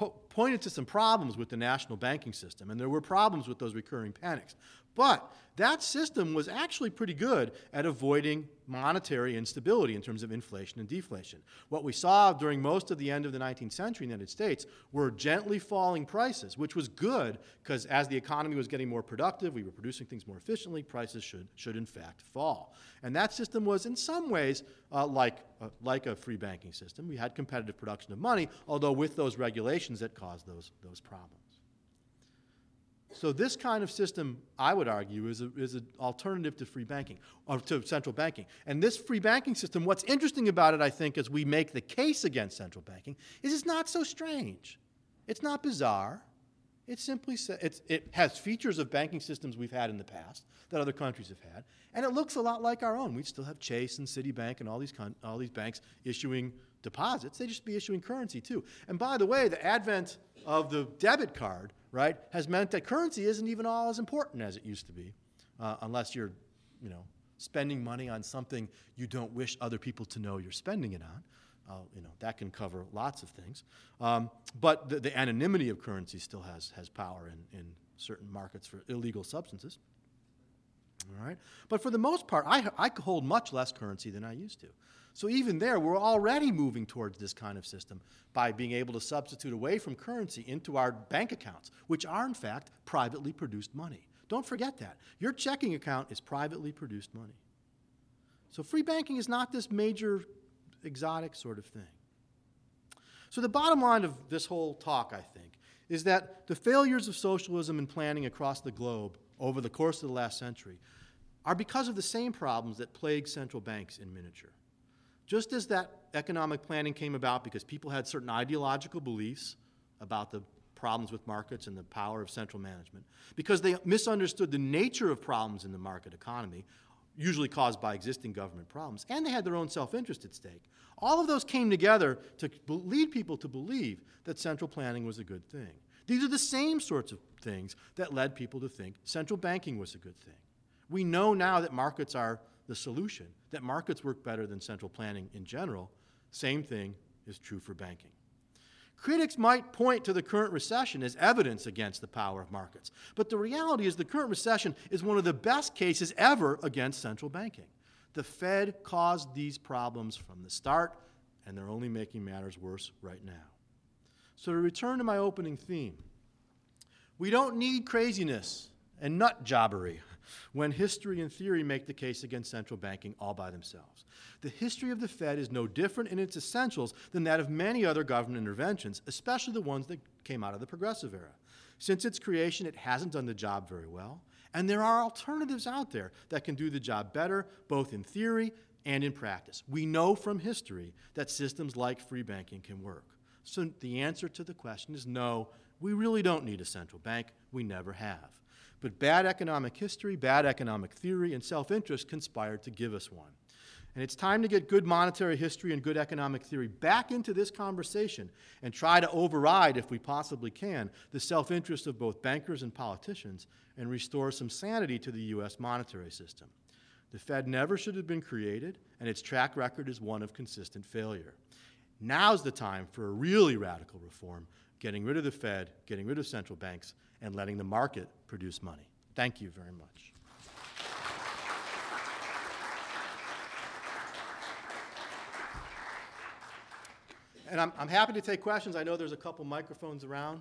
po- pointed to some problems with the national banking system, and there were problems with those recurring panics. But that system was actually pretty good at avoiding monetary instability in terms of inflation and deflation. What we saw during most of the end of the 19th century in the United States were gently falling prices, which was good because as the economy was getting more productive, we were producing things more efficiently, prices should, should in fact fall. And that system was in some ways uh, like, uh, like a free banking system. We had competitive production of money, although with those regulations that caused those, those problems. So this kind of system, I would argue, is, a, is an alternative to free banking, or to central banking. And this free banking system, what's interesting about it, I think, as we make the case against central banking, is it's not so strange. It's not bizarre. It simply it's, it has features of banking systems we've had in the past that other countries have had, and it looks a lot like our own. We still have Chase and Citibank and all these, all these banks issuing deposits. They just be issuing currency too. And by the way, the advent of the debit card, right, has meant that currency isn't even all as important as it used to be, uh, unless you're, you know, spending money on something you don't wish other people to know you're spending it on. Uh, you know, that can cover lots of things. Um, but the, the anonymity of currency still has, has power in, in certain markets for illegal substances. All right? But for the most part, I, I hold much less currency than I used to. So even there, we're already moving towards this kind of system by being able to substitute away from currency into our bank accounts, which are in fact privately produced money. Don't forget that. Your checking account is privately produced money. So free banking is not this major exotic sort of thing. So the bottom line of this whole talk, I think, is that the failures of socialism and planning across the globe over the course of the last century are because of the same problems that plague central banks in miniature. Just as that economic planning came about because people had certain ideological beliefs about the problems with markets and the power of central management, because they misunderstood the nature of problems in the market economy, usually caused by existing government problems, and they had their own self interest at stake. All of those came together to lead people to believe that central planning was a good thing. These are the same sorts of things that led people to think central banking was a good thing. We know now that markets are the solution, that markets work better than central planning in general. Same thing is true for banking. Critics might point to the current recession as evidence against the power of markets, but the reality is the current recession is one of the best cases ever against central banking. The Fed caused these problems from the start, and they're only making matters worse right now. So, to return to my opening theme, we don't need craziness and nut jobbery when history and theory make the case against central banking all by themselves. The history of the Fed is no different in its essentials than that of many other government interventions, especially the ones that came out of the progressive era. Since its creation, it hasn't done the job very well, and there are alternatives out there that can do the job better, both in theory and in practice. We know from history that systems like free banking can work. So the answer to the question is no, we really don't need a central bank. We never have. But bad economic history, bad economic theory, and self interest conspired to give us one. And it's time to get good monetary history and good economic theory back into this conversation and try to override, if we possibly can, the self interest of both bankers and politicians and restore some sanity to the U.S. monetary system. The Fed never should have been created, and its track record is one of consistent failure. Now's the time for a really radical reform, getting rid of the Fed, getting rid of central banks, and letting the market produce money. Thank you very much. And I'm, I'm happy to take questions. I know there's a couple microphones around.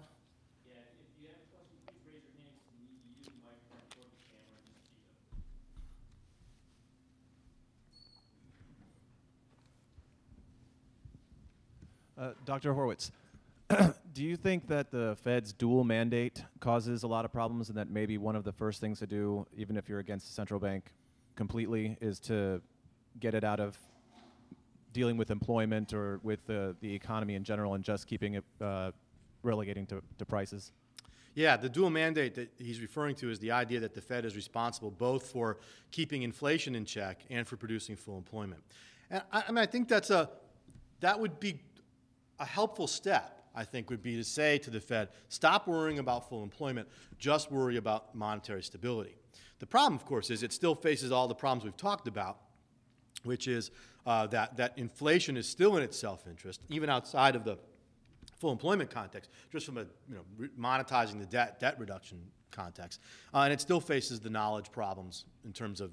Uh, Dr. Horwitz, do you think that the Fed's dual mandate causes a lot of problems and that maybe one of the first things to do, even if you're against the central bank completely, is to get it out of dealing with employment or with the, the economy in general and just keeping it uh, relegating to, to prices? Yeah, the dual mandate that he's referring to is the idea that the Fed is responsible both for keeping inflation in check and for producing full employment. And I, I mean, I think that's a that would be a helpful step. I think would be to say to the Fed, stop worrying about full employment, just worry about monetary stability. The problem, of course, is it still faces all the problems we've talked about, which is uh, that, that inflation is still in its self-interest, even outside of the full employment context, just from a you know monetizing the debt debt reduction context, uh, and it still faces the knowledge problems in terms of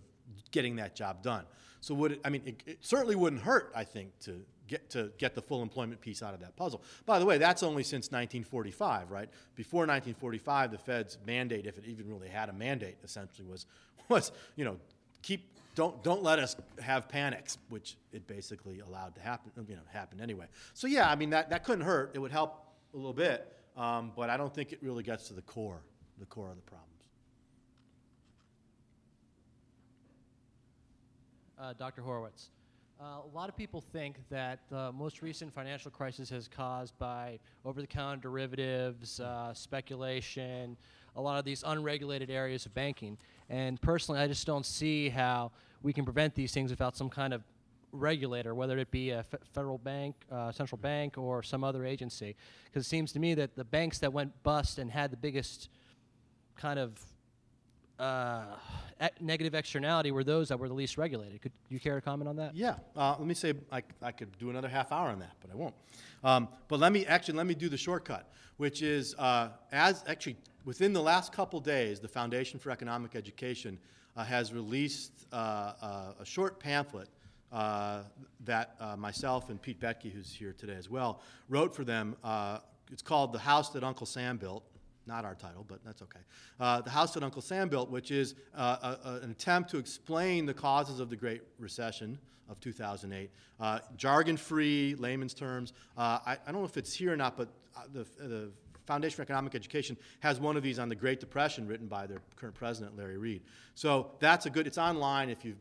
getting that job done. So would it, I mean it, it certainly wouldn't hurt I think to get to get the full employment piece out of that puzzle. By the way, that's only since 1945, right? Before 1945, the Fed's mandate, if it even really had a mandate, essentially was was you know keep don't don't let us have panics, which it basically allowed to happen. You know, happen anyway. So yeah, I mean that that couldn't hurt. It would help a little bit, um, but I don't think it really gets to the core, the core of the problems. Uh, Dr. Horowitz. Uh, a lot of people think that the most recent financial crisis is caused by over-the-counter derivatives, uh, speculation, a lot of these unregulated areas of banking. And personally, I just don't see how we can prevent these things without some kind of regulator, whether it be a federal bank, uh, central bank, or some other agency. Because it seems to me that the banks that went bust and had the biggest kind of uh, negative externality were those that were the least regulated. Could you care to comment on that? Yeah, uh, let me say I, I could do another half hour on that, but I won't. Um, but let me actually let me do the shortcut, which is uh, as actually within the last couple days, the Foundation for Economic Education uh, has released uh, uh, a short pamphlet uh, that uh, myself and Pete Boettke, who's here today as well, wrote for them. Uh, it's called "The House That Uncle Sam Built." Not our title, but that's okay. Uh, the House That Uncle Sam Built, which is uh, a, a, an attempt to explain the causes of the Great Recession of 2008, uh, jargon-free, layman's terms. Uh, I, I, don't know if it's here or not, but uh, the, the Foundation for Economic Education has one of these on the Great Depression written by their current president, Larry Reed. So that's a good, it's online if you,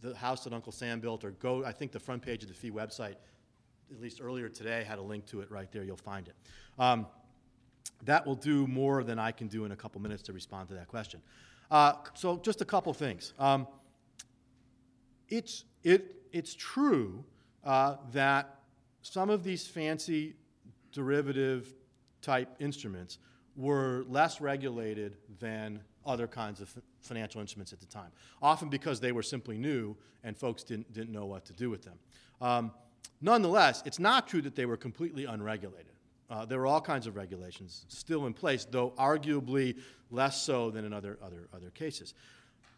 the house that Uncle Sam built, or go, I think the front page of the FEE website, at least earlier today, had a link to it right there. You'll find it. Um, that will do more than I can do in a couple minutes to respond to that question. Uh, so just a couple things. Um, it's, it, it's true uh, that some of these fancy derivative type instruments were less regulated than other kinds of financial instruments at the time, often because they were simply new and folks didn't, didn't know what to do with them. Um, nonetheless, it's not true that they were completely unregulated. Uh, there were all kinds of regulations still in place, though arguably less so than in other, other, other cases.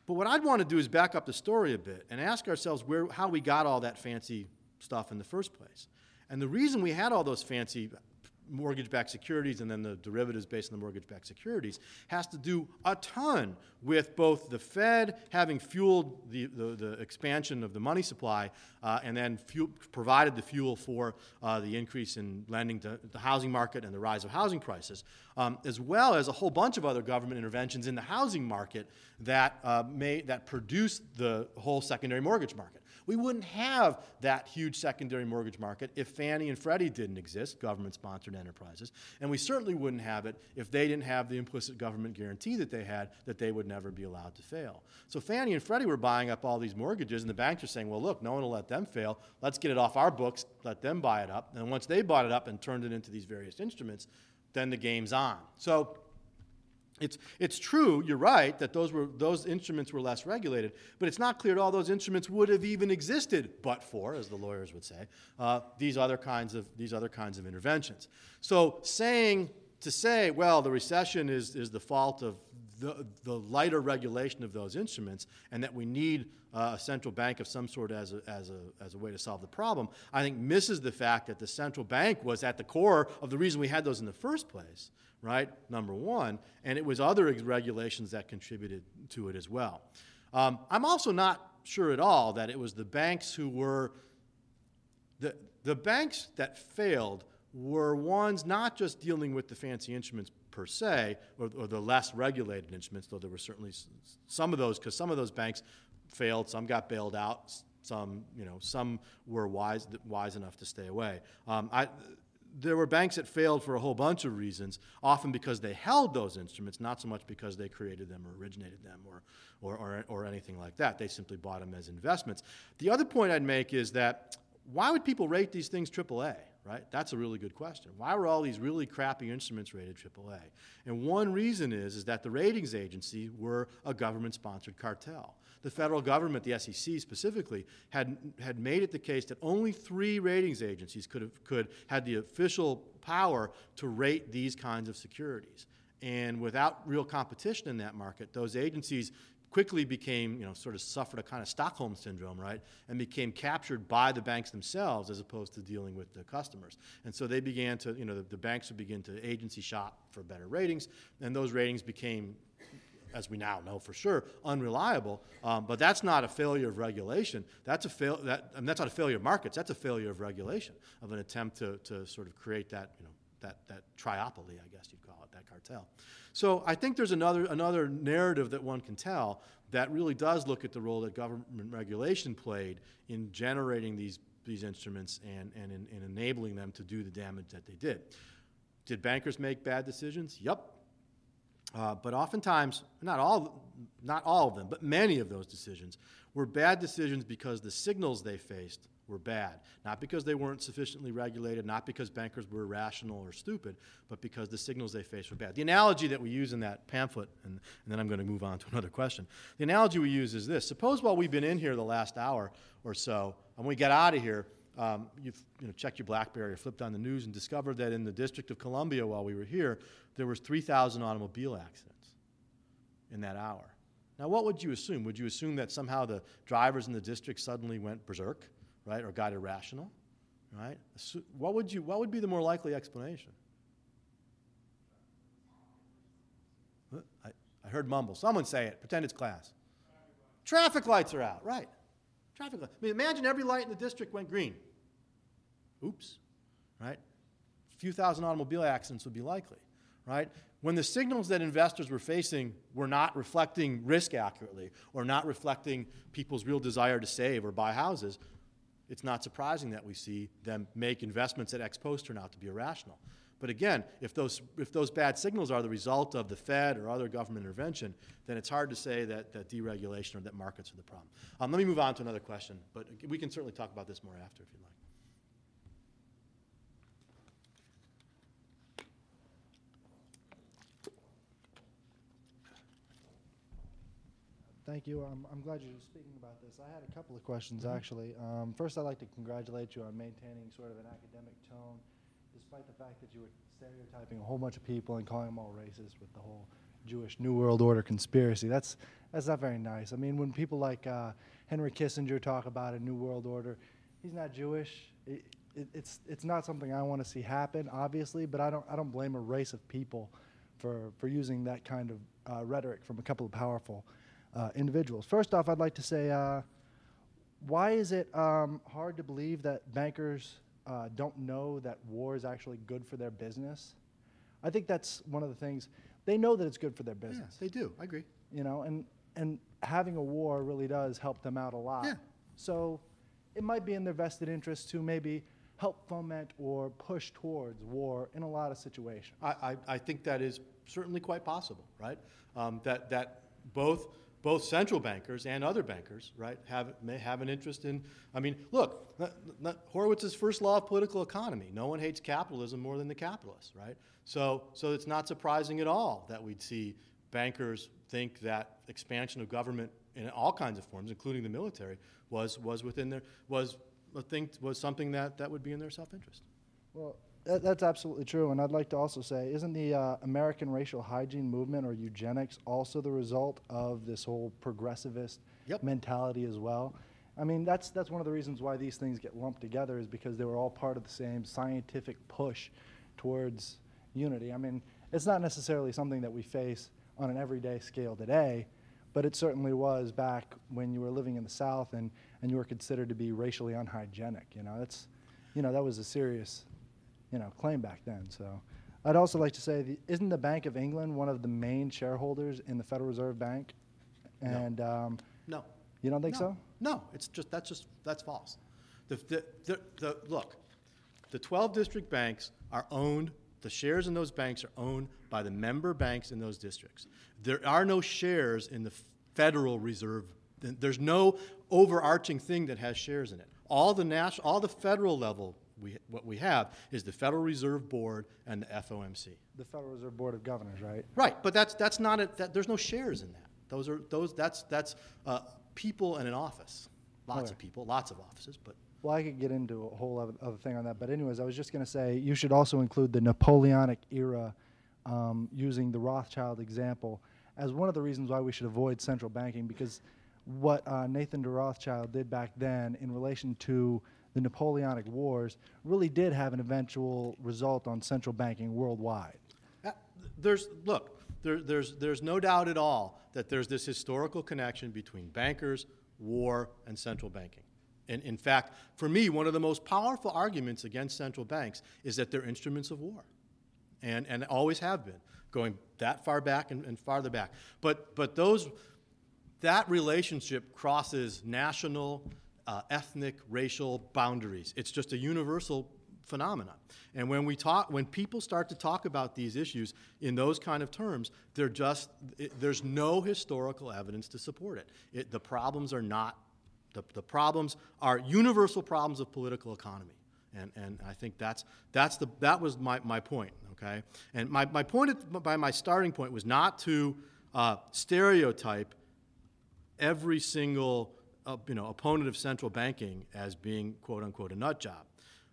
But what I'd want to do is back up the story a bit and ask ourselves where, how we got all that fancy stuff in the first place. And the reason we had all those fancy mortgage-backed securities and then the derivatives based on the mortgage-backed securities has to do a ton with both the Fed having fueled the, the, the expansion of the money supply uh, and then fuel, provided the fuel for uh, the increase in lending to the housing market and the rise of housing prices, um, as well as a whole bunch of other government interventions in the housing market that, uh, may, that produced the whole secondary mortgage market. We wouldn't have that huge secondary mortgage market if Fannie and Freddie didn't exist, government sponsored enterprises. And we certainly wouldn't have it if they didn't have the implicit government guarantee that they had that they would never be allowed to fail. So Fannie and Freddie were buying up all these mortgages, and the banks are saying, well, look, no one will let them fail. Let's get it off our books, let them buy it up. And once they bought it up and turned it into these various instruments, then the game's on. So it's, it's true, you're right, that those, were, those instruments were less regulated, but it's not clear that all those instruments would have even existed but for, as the lawyers would say, uh, these, other kinds of, these other kinds of interventions. So saying, to say, well, the recession is, is the fault of the, the lighter regulation of those instruments and that we need uh, a central bank of some sort as a, as, a, as a way to solve the problem, I think misses the fact that the central bank was at the core of the reason we had those in the first place right? Number one. And it was other regulations that contributed to it as well. Um, I'm also not sure at all that it was the banks who were the, the banks that failed were ones not just dealing with the fancy instruments per se, or, or the less regulated instruments, though there were certainly some of those, because some of those banks failed, some got bailed out, some, you know, some were wise, wise enough to stay away. Um, I, there were banks that failed for a whole bunch of reasons, often because they held those instruments, not so much because they created them or originated them or, or, or, or anything like that. They simply bought them as investments. The other point I'd make is that why would people rate these things AAA, right? That's a really good question. Why were all these really crappy instruments rated AAA? And one reason is, is that the ratings agency were a government-sponsored cartel. The federal government, the SEC specifically, had, had made it the case that only three ratings agencies could have could had the official power to rate these kinds of securities. And without real competition in that market, those agencies quickly became, you know, sort of suffered a kind of Stockholm syndrome, right? And became captured by the banks themselves as opposed to dealing with the customers. And so they began to, you know, the, the banks would begin to agency shop for better ratings, and those ratings became as we now know for sure, unreliable. Um, but that's not a failure of regulation. That's a fail. That I mean, that's not a failure of markets. That's a failure of regulation, of an attempt to, to sort of create that you know that that triopoly, I guess you'd call it, that cartel. So I think there's another another narrative that one can tell that really does look at the role that government regulation played in generating these these instruments and and in, in enabling them to do the damage that they did. Did bankers make bad decisions? Yep. Uh, but oftentimes, not all, not all of them, but many of those decisions were bad decisions because the signals they faced were bad. Not because they weren't sufficiently regulated, not because bankers were irrational or stupid, but because the signals they faced were bad. The analogy that we use in that pamphlet, and, and then I'm going to move on to another question. The analogy we use is this Suppose while we've been in here the last hour or so, and we get out of here, um, you've you know, checked your BlackBerry or flipped on the news and discovered that in the District of Columbia while we were here, there was 3,000 automobile accidents in that hour. Now, what would you assume? Would you assume that somehow the drivers in the district suddenly went berserk, right, or got irrational, right? What would you? What would be the more likely explanation? I, I heard mumble. Someone say it. Pretend it's class. Traffic lights are out, right? Traffic lights. I mean, imagine every light in the district went green. Oops, right? A few thousand automobile accidents would be likely, right? When the signals that investors were facing were not reflecting risk accurately or not reflecting people's real desire to save or buy houses, it's not surprising that we see them make investments that ex post turn out to be irrational. But again, if those, if those bad signals are the result of the Fed or other government intervention, then it's hard to say that, that deregulation or that markets are the problem. Um, let me move on to another question, but we can certainly talk about this more after if you'd like. Thank you. Um, I'm glad you're speaking about this. I had a couple of questions, actually. Um, first, I'd like to congratulate you on maintaining sort of an academic tone, despite the fact that you were stereotyping a whole bunch of people and calling them all racist with the whole Jewish New World Order conspiracy. That's, that's not very nice. I mean, when people like uh, Henry Kissinger talk about a New World Order, he's not Jewish. It, it, it's, it's not something I want to see happen, obviously, but I don't, I don't blame a race of people for, for using that kind of uh, rhetoric from a couple of powerful uh, individuals. First off, I'd like to say, uh, why is it um, hard to believe that bankers uh, don't know that war is actually good for their business? I think that's one of the things. They know that it's good for their business. Yeah, they do. I agree. you know, and and having a war really does help them out a lot. Yeah. So it might be in their vested interest to maybe help foment or push towards war in a lot of situations. I, I, I think that is certainly quite possible, right? Um, that, that both, both central bankers and other bankers, right, have, may have an interest in, I mean, look, Horwitz's first law of political economy, no one hates capitalism more than the capitalists, right? So, so it's not surprising at all that we'd see bankers think that expansion of government in all kinds of forms, including the military, was, was within their, was, a thing, was something that, that would be in their self-interest. Well, that, that's absolutely true. And I'd like to also say, isn't the uh, American racial hygiene movement or eugenics also the result of this whole progressivist Yep. mentality as well? I mean, that's, that's one of the reasons why these things get lumped together is because they were all part of the same scientific push towards unity. I mean, it's not necessarily something that we face on an everyday scale today, but it certainly was back when you were living in the South and, and you were considered to be racially unhygienic. You know, it's, you know, that was a serious, you know, claim back then. So I'd also like to say, the, isn't the Bank of England one of the main shareholders in the Federal Reserve Bank? And um, No. you don't think No. so? No, it's just, that's just, that's false. The, the, the, the, look, the 12 district banks are owned, the shares in those banks are owned by the member banks in those districts. There are no shares in the Federal Reserve. There's no overarching thing that has shares in it. All the national, all the federal level, we, what we have is the Federal Reserve Board and the FOMC. The Federal Reserve Board of Governors, right? Right, but that's, that's not, a, that, there's no shares in that. Those are, those, that's, that's uh, people in an office. Lots Okay. of people, lots of offices, but Well, I could get into a whole other, other thing on that, but anyways, I was just going to say you should also include the Napoleonic era, um, using the Rothschild example as one of the reasons why we should avoid central banking, because what uh, Nathan de Rothschild did back then in relation to the Napoleonic Wars really did have an eventual result on central banking worldwide. Uh, There's, look, there, there's, there's no doubt at all that there's this historical connection between bankers, war, and central banking. And in fact, for me, one of the most powerful arguments against central banks is that they're instruments of war. And, and always have been, going that far back and, and farther back. But, but those, that relationship crosses national, uh, ethnic, racial boundaries. It's just a universal phenomenon. And when we talk, when people start to talk about these issues in those kind of terms, they're just, it, there's no historical evidence to support it. it the problems are not, the, the problems are universal problems of political economy. And, and I think that's, that's the, that was my, my point, okay? And my, my point, at, by my starting point was not to uh, stereotype every single uh, you know, opponent of central banking as being quote unquote a nut job.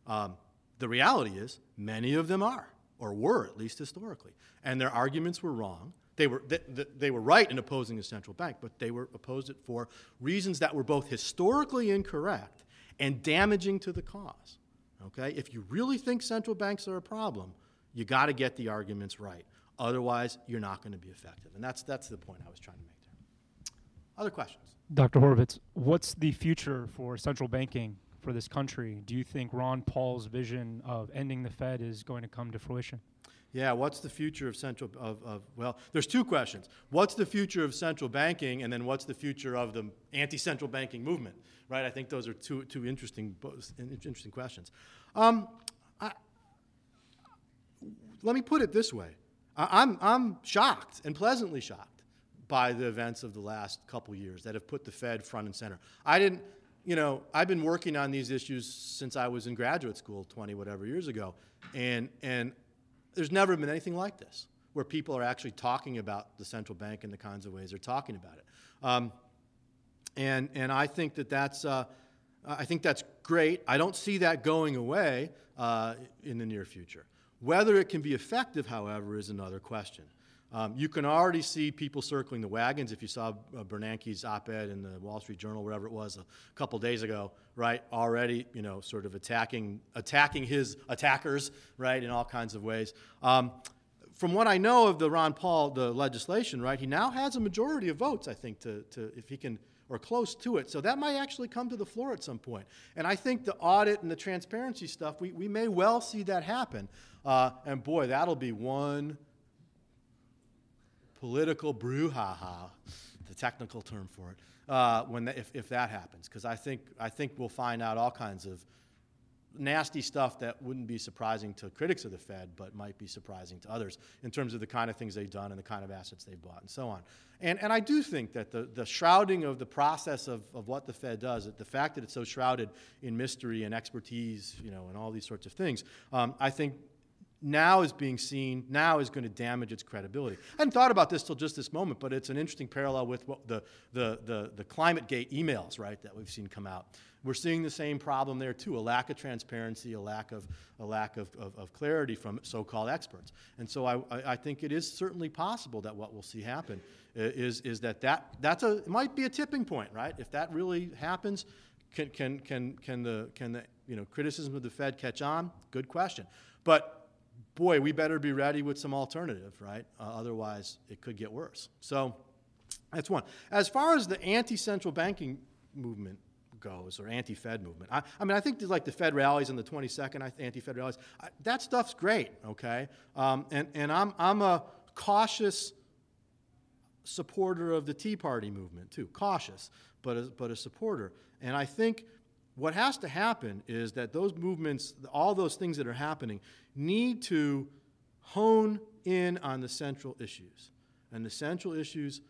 Um, the reality is, many of them are, or were at least historically, and their arguments were wrong. They were, they, they were right in opposing the central bank, but they were opposed it for reasons that were both historically incorrect and damaging to the cause. Okay? If you really think central banks are a problem, you got to get the arguments right. Otherwise, you're not going to be effective. And that's, that's the point I was trying to make. Other questions? Dr. Horwitz, what's the future for central banking for this country? Do you think Ron Paul's vision of ending the Fed is going to come to fruition? Yeah, what's the future of central of, of well, there's two questions. What's the future of central banking and then what's the future of the anti-central banking movement? Right? I think those are two two interesting both interesting questions. Um, I, let me put it this way. I, I'm I'm shocked and pleasantly shocked by the events of the last couple years that have put the Fed front and center. I didn't you know, I've been working on these issues since I was in graduate school 20 whatever years ago. And and there's never been anything like this, where people are actually talking about the central bank in the kinds of ways they're talking about it. Um, and, and I think that that's, uh, I think that's great. I don't see that going away uh, in the near future. Whether it can be effective, however, is another question. Um, you can already see people circling the wagons. If you saw uh, Bernanke's op-ed in the Wall Street Journal, whatever it was, a couple days ago, right? Already, you know, sort of attacking attacking his attackers, right, in all kinds of ways. Um, from what I know of the Ron Paul the legislation, right, he now has a majority of votes. I think to, to if he can or close to it. So that might actually come to the floor at some point. And I think the audit and the transparency stuff, we, we may well see that happen. Uh, and boy, that'll be one political brouhaha, the technical term for it, uh, when the, if, if that happens. Because I think, I think we'll find out all kinds of nasty stuff that wouldn't be surprising to critics of the Fed, but might be surprising to others in terms of the kind of things they've done and the kind of assets they've bought and so on. And, and I do think that the, the shrouding of the process of, of what the Fed does, the fact that it's so shrouded in mystery and expertise, you know, and all these sorts of things, um, I think now is being seen, now is going to damage its credibility. I hadn't thought about this till just this moment, but it's an interesting parallel with what the, the, the, the climate gate emails, right, that we've seen come out. We're seeing the same problem there too, a lack of transparency, a lack of, a lack of, of, of clarity from so-called experts. And so I, I, I think it is certainly possible that what we'll see happen is, is that, that that's a, it might be a tipping point, right? If that really happens, can, can, can, can, the, can the you know, criticism of the Fed catch on? Good question. But boy, we better be ready with some alternative, right? Uh, otherwise, it could get worse. So that's one. As far as the anti central banking movement goes or anti-Fed movement. I, I mean, I think like the Fed rallies on the 22nd, I- anti-Fed rallies. I, that stuff's great, okay? Um, and and I'm, I'm a cautious supporter of the Tea Party movement too, cautious, but a, but a supporter. And I think what has to happen is that those movements, all those things that are happening, need to hone in on the central issues. And the central issues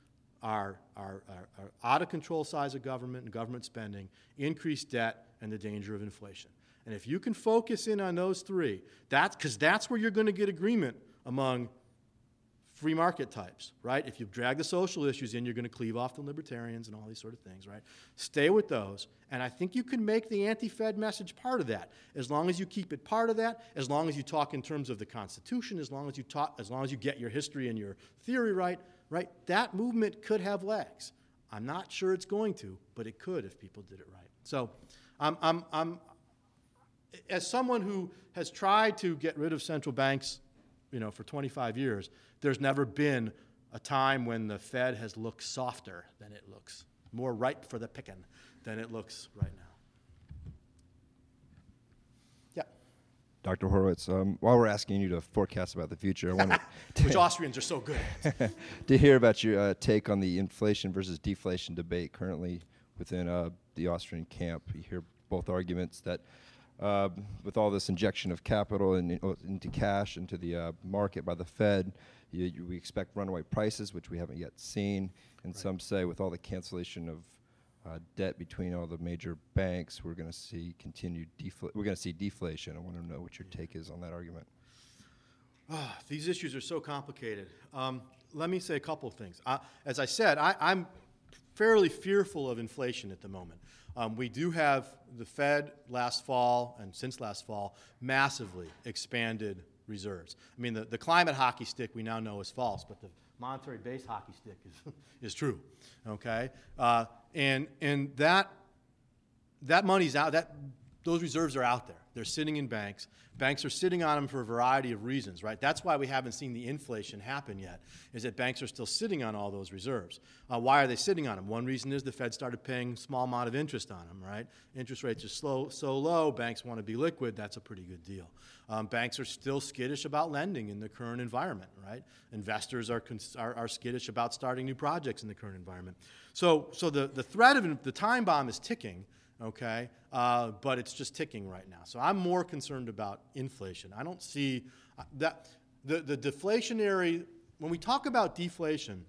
are, are, are, are out of control size of government and government spending, increased debt, and the danger of inflation. And if you can focus in on those three, that's because that's where you're going to get agreement among free market types, right? If you drag the social issues in, you're going to cleave off the libertarians and all these sort of things, right? Stay with those. And I think you can make the anti Fed message part of that. As long as you keep it part of that, as long as you talk in terms of the Constitution, as long as you, talk, as, long as you get your history and your theory right, right? That movement could have legs. I'm not sure it's going to, but it could if people did it right. So I'm, I'm, I'm, as someone who has tried to get rid of central banks you know, for 25 years, there's never been a time when the Fed has looked softer than it looks, more ripe for the picking than it looks right now. Yeah, Dr. Horowitz, um, while we're asking you to forecast about the future, I wanted which Austrians are so good to hear about your uh, take on the inflation versus deflation debate currently within uh, the Austrian camp. You hear both arguments that uh, with all this injection of capital in, uh, into cash into the uh, market by the Fed, you, you, we expect runaway prices, which we haven't yet seen. And some say with all the cancellation of uh, debt between all the major banks, we're going to see continued defl- we're going to see deflation. I want to know what your take is on that argument. Ah, these issues are so complicated. Um, let me say a couple of things. Uh, as I said, I, I'm fairly fearful of inflation at the moment. Um, we do have the Fed last fall and since last fall massively expanded reserves. I mean, the, the climate hockey stick we now know is false, but the monetary base hockey stick is, is true. Okay? Uh, and and that, that money's out, that, those reserves are out there. They're sitting in banks. Banks are sitting on them for a variety of reasons, right? That's why we haven't seen the inflation happen yet, is that banks are still sitting on all those reserves. Uh, why are they sitting on them? One reason is the Fed started paying small amount of interest on them, right? Interest rates are slow, so low, banks want to be liquid. That's a pretty good deal. Um, banks are still skittish about lending in the current environment, right? Investors are, cons- are, are skittish about starting new projects in the current environment. So, so the, the threat of the time bomb is ticking okay? Uh, but it's just ticking right now. So I'm more concerned about inflation. I don't see uh, that the, the deflationary, when we talk about deflation,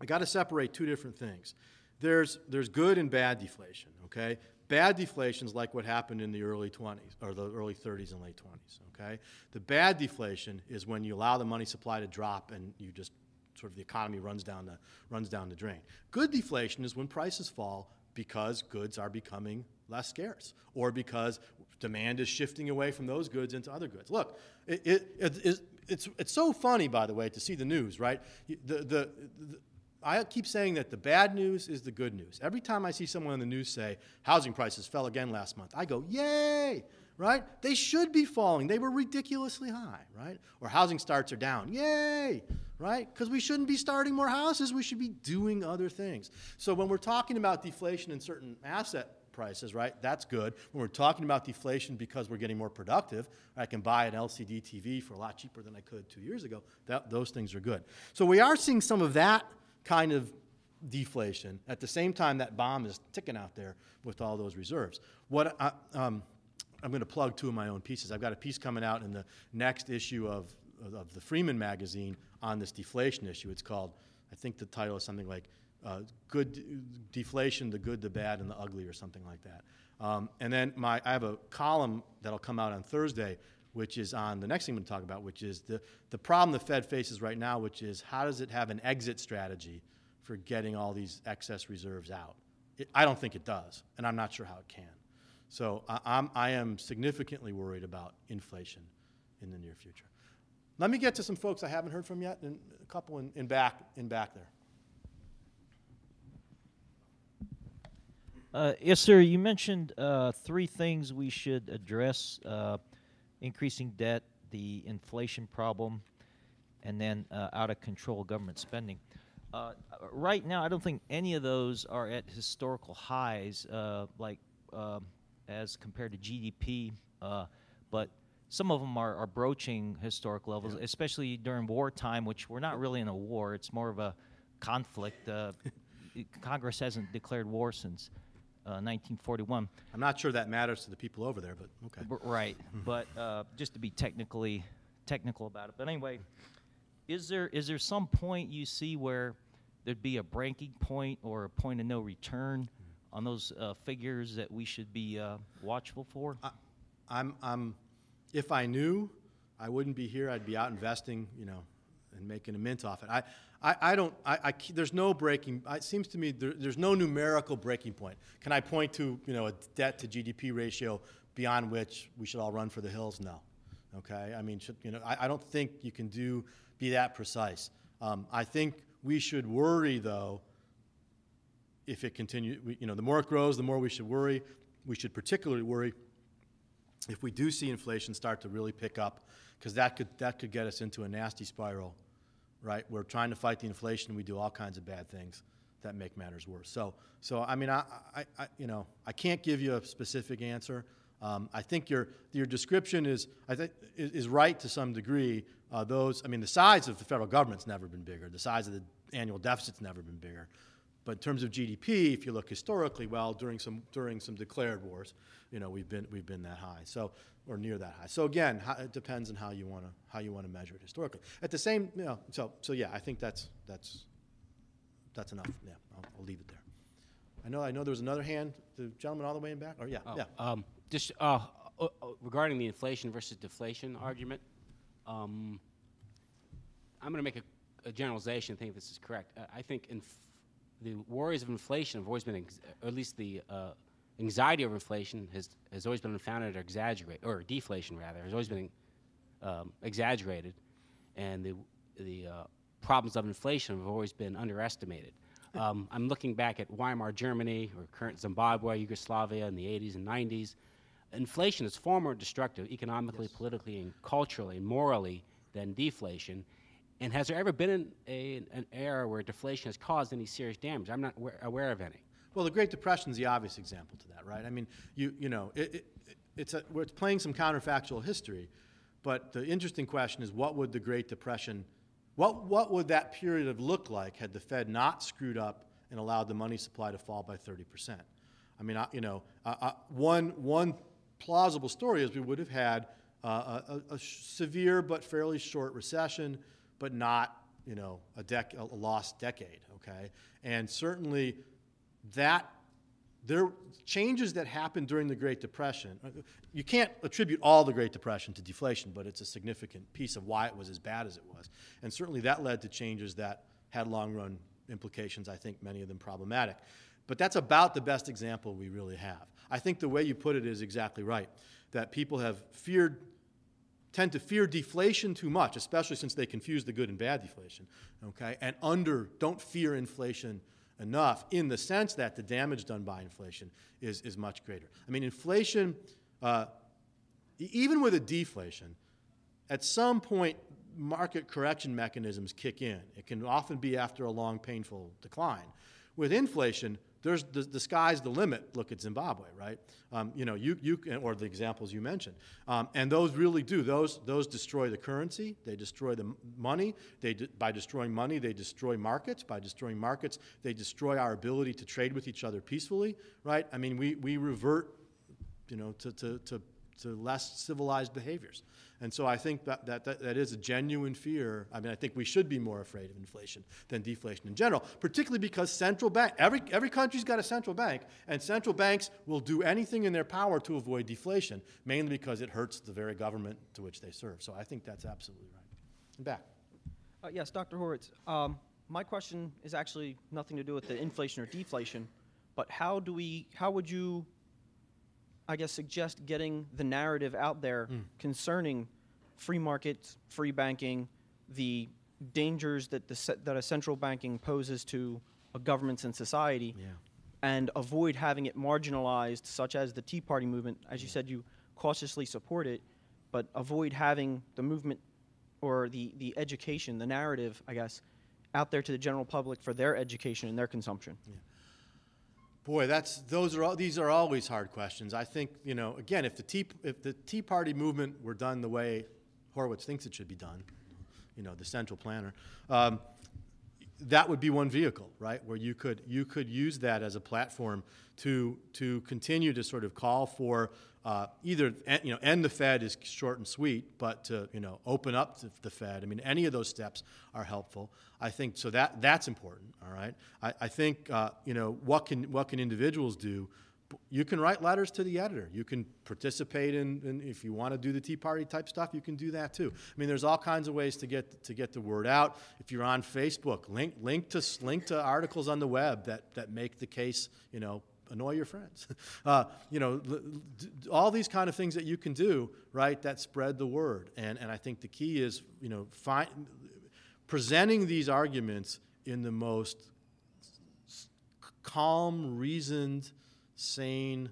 I got to separate two different things. There's, there's good and bad deflation, okay? Bad deflation is like what happened in the early 20s, or the early 30s and late 20s, okay? The bad deflation is when you allow the money supply to drop and you just sort of the economy runs down the, runs down the drain. Good deflation is when prices fall because goods are becoming less scarce or because demand is shifting away from those goods into other goods. Look, it, it, it, it's, it's so funny, by the way, to see the news, right? The, the, the, I keep saying that the bad news is the good news. Every time I see someone on the news say housing prices fell again last month, I go, yay, right? They should be falling. They were ridiculously high, right? Or housing starts are down, yay, right? Because we shouldn't be starting more houses, we should be doing other things. So when we're talking about deflation in certain asset prices, right, that's good. When we're talking about deflation because we're getting more productive, I can buy an LCD TV for a lot cheaper than I could two years ago, that, those things are good. So we are seeing some of that kind of deflation at the same time that bomb is ticking out there with all those reserves. What I, um, I'm going to plug two of my own pieces. I've got a piece coming out in the next issue of, of the Freeman magazine on this deflation issue. It's called, I think the title is something like uh, Good Deflation, the Good, the Bad, and the Ugly, or something like that. Um, and then my, I have a column that'll come out on Thursday, which is on the next thing I'm going to talk about, which is the, the problem the Fed faces right now, which is how does it have an exit strategy for getting all these excess reserves out? It, I don't think it does, and I'm not sure how it can. So I, I'm, I am significantly worried about inflation in the near future. Let me get to some folks I haven't heard from yet, and a couple in, in back in back there. Uh, yes, sir. You mentioned uh, three things we should address: uh, increasing debt, the inflation problem, and then uh, out of control government spending. Uh, right now, I don't think any of those are at historical highs, uh, like uh, as compared to GDP. Uh, but some of them are, are broaching historic levels, especially during wartime, which we're not really in a war. It's more of a conflict. Uh, Congress hasn't declared war since uh, 1941. I'm not sure that matters to the people over there, but okay. B- Right, but uh, just to be technically technical about it. But anyway, is there is there some point you see where there'd be a breaking point or a point of no return on those uh, figures that we should be uh, watchful for? I'm, I'm, if I knew, I wouldn't be here. I'd be out investing, you know, and making a mint off it. I, I, I don't, I, I there's no breaking, it seems to me there, there's no numerical breaking point. Can I point to, you know, a debt to GDP ratio beyond which we should all run for the hills? No. Okay? I mean, should, you know, I, I don't think you can do, be that precise. Um, I think we should worry, though, if it continues, you know, the more it grows, the more we should worry. We should particularly worry if we do see inflation start to really pick up, because that could, that could get us into a nasty spiral, right? We're trying to fight the inflation, we do all kinds of bad things that make matters worse. So, so I mean, I, I, I you know, I can't give you a specific answer. Um, I think your, your description is, I think, is, is right to some degree. Uh, those, I mean, the size of the federal government's never been bigger. The size of the annual deficit's never been bigger. But in terms of GDP, if you look historically, well, during some during some declared wars, you know, we've been we've been that high, so or near that high. So again, how, it depends on how you want to how you want to measure it historically. At the same, you know, so so yeah, I think that's that's that's enough. Yeah, I'll, I'll leave it there. I know I know there was another hand, the gentleman all the way in back. Or yeah, Oh, yeah. Um, just uh, uh, regarding the inflation versus deflation argument, um, I'm going to make a, a generalization. Think this is correct. Uh, I think inf- the worries of inflation have always been, or at least the uh, anxiety over inflation has has always been unfounded or exaggerated, or deflation rather has always been um, exaggerated, and the the uh, problems of inflation have always been underestimated. Um, I'm looking back at Weimar Germany or current Zimbabwe, Yugoslavia in the 80s and 90s. Inflation is far more destructive economically, politically, and culturally and morally than deflation. And has there ever been an, a, an era where deflation has caused any serious damage? I'm not aware, aware of any. Well, the Great Depression is the obvious example to that, right? I mean, you, you know, it, it, it's, a, we're playing some counterfactual history, but the interesting question is what would the Great Depression, what, what would that period have looked like had the Fed not screwed up and allowed the money supply to fall by 30%? I mean, I, you know, uh, one, one plausible story is we would have had uh, a, a severe but fairly short recession, but not, you know, a, dec- a lost decade, okay? And certainly that there changes that happened during the Great Depression. uh, You can't attribute all the Great Depression to deflation, but it's a significant piece of why it was as bad as it was. And certainly that led to changes that had long-run implications. I think many of them problematic. But that's about the best example we really have. I think the way you put it is exactly right. That people have feared tend to fear deflation too much, especially since they confuse the good and bad deflation, okay? And under, don't fear inflation enough in the sense that the damage done by inflation is, is much greater. I mean, inflation, uh, even with a deflation, at some point, market correction mechanisms kick in. It can often be after a long, painful decline. With inflation, there's the, the sky's the limit. Look at Zimbabwe, right? Um, you know, you, you or the examples you mentioned, um, and those really do. Those those destroy the currency. They destroy the money. They de- by destroying money, they destroy markets. By destroying markets, they destroy our ability to trade with each other peacefully, right? I mean, we we revert, you know, to to to, to less civilized behaviors. And so I think that, that, that, that is a genuine fear. I mean, I think we should be more afraid of inflation than deflation in general, particularly because central bank, every, every country's got a central bank, and central banks will do anything in their power to avoid deflation, mainly because it hurts the very government to which they serve. So I think that's absolutely right. And back. Uh, yes, Dr. Horwitz. Um, my question is actually nothing to do with the inflation or deflation, but how do we, how would you, I guess, suggest getting the narrative out there hmm. concerning free markets, free banking, the dangers that the that a central banking poses to a governments and society, Yeah. and avoid having it marginalized, such as the Tea Party movement. As you said, you cautiously support it, but avoid having the movement or the, the education, the narrative, I guess, out there to the general public for their education and their consumption? Boy, that's those are all, these are always hard questions. I think you know again if the tea if the Tea Party movement were done the way Horwitz thinks it should be done, you know the central planner, um, that would be one vehicle, right? Where you could you could use that as a platform to to continue to sort of call for uh, either you know end the Fed is short and sweet, but to you know open up the, the Fed. I mean, any of those steps are helpful. I think so that that's important. All right. I, I think uh, you know what can what can individuals do. You can write letters to the editor. You can participate in, in if you want to do the Tea Party type stuff, you can do that too. I mean, there's all kinds of ways to get to get the word out. If you're on Facebook, link link to link to articles on the web that that make the case, you know, annoy your friends. Uh, you know, all these kind of things that you can do, right, that spread the word. And, and I think the key is, you know, fi- presenting these arguments in the most calm, reasoned, sane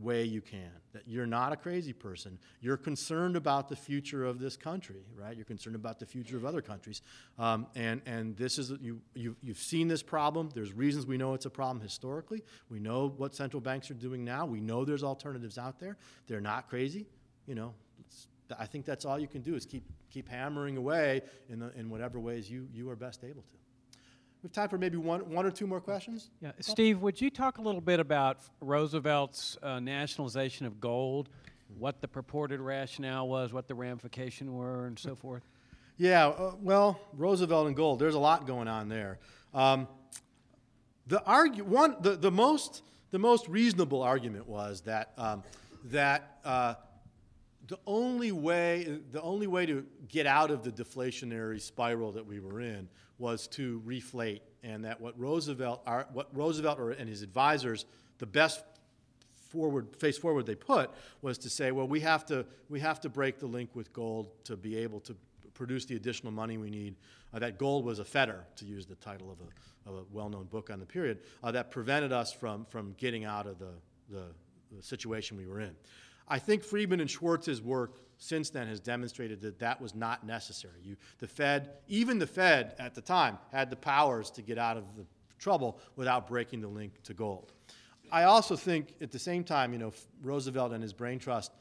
way you can. That you're not a crazy person. You're concerned about the future of this country, right? You're concerned about the future of other countries. Um, and, and this is, you, you, you've seen this problem. There's reasons we know it's a problem historically. We know what central banks are doing now. We know there's alternatives out there. They're not crazy. You know, I think that's all you can do is keep, keep hammering away in, the, in whatever ways you, you are best able to. We have time for maybe one, one or two more questions? Yeah, Steve, would you talk a little bit about Roosevelt's uh, nationalization of gold, what the purported rationale was, what the ramifications were, and so forth? Yeah, uh, well, Roosevelt and gold. There's a lot going on there. Um, the argue one, the, the most the most reasonable argument was that um, that uh, the only way the only way to get out of the deflationary spiral that we were in was to reflate, and that what Roosevelt our, what Roosevelt and his advisors the best forward face forward they put was to say, well, we have to we have to break the link with gold to be able to produce the additional money we need. Uh, that gold was a fetter, to use the title of a, of a well-known book on the period, uh, that prevented us from from getting out of the, the the situation we were in. I think Friedman and Schwartz's work since then has demonstrated that that was not necessary. You, the Fed, even the Fed at the time, had the powers to get out of the trouble without breaking the link to gold. I also think at the same time, you know, Roosevelt and his brain trust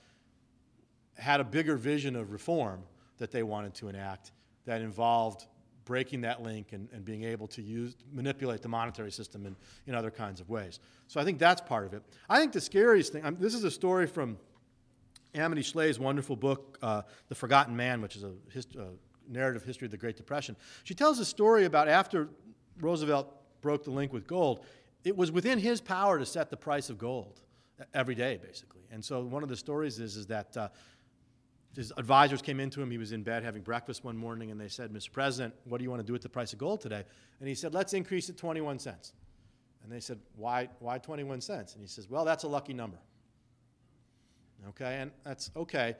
had a bigger vision of reform that they wanted to enact that involved breaking that link and, and being able to use manipulate the monetary system in, in other kinds of ways. So I think that's part of it. I think the scariest thing, um, this is a story from Amity Shlaes's wonderful book, uh, The Forgotten Man, which is a hist- uh, narrative history of the Great Depression. She tells a story about after Roosevelt broke the link with gold, it was within his power to set the price of gold every day, basically. And so one of the stories is, is that uh, his advisors came into him. He was in bed having breakfast one morning, and they said, Mr. President, what do you want to do with the price of gold today? And he said, let's increase it 21 cents. And they said, why, why 21 cents? And he says, well, that's a lucky number. Okay, and that's okay.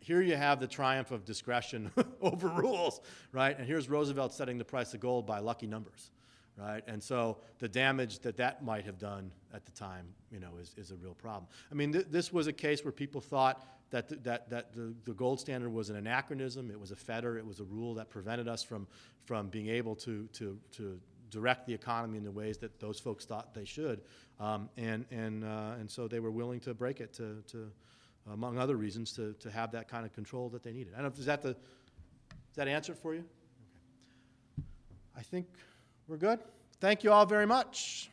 Here you have the triumph of discretion over rules, right? And here's Roosevelt setting the price of gold by lucky numbers, right? And so the damage that that might have done at the time, you know, is, is a real problem. I mean, th- this was a case where people thought that, th- that, that the, the gold standard was an anachronism, it was a fetter, it was a rule that prevented us from, from being able to, to, to direct the economy in the ways that those folks thought they should. Um, and, and, uh, and so they were willing to break it to, to among other reasons, to, to have that kind of control that they needed. I don't know, is that the, does that answer it for you? I think we're good. Thank you all very much.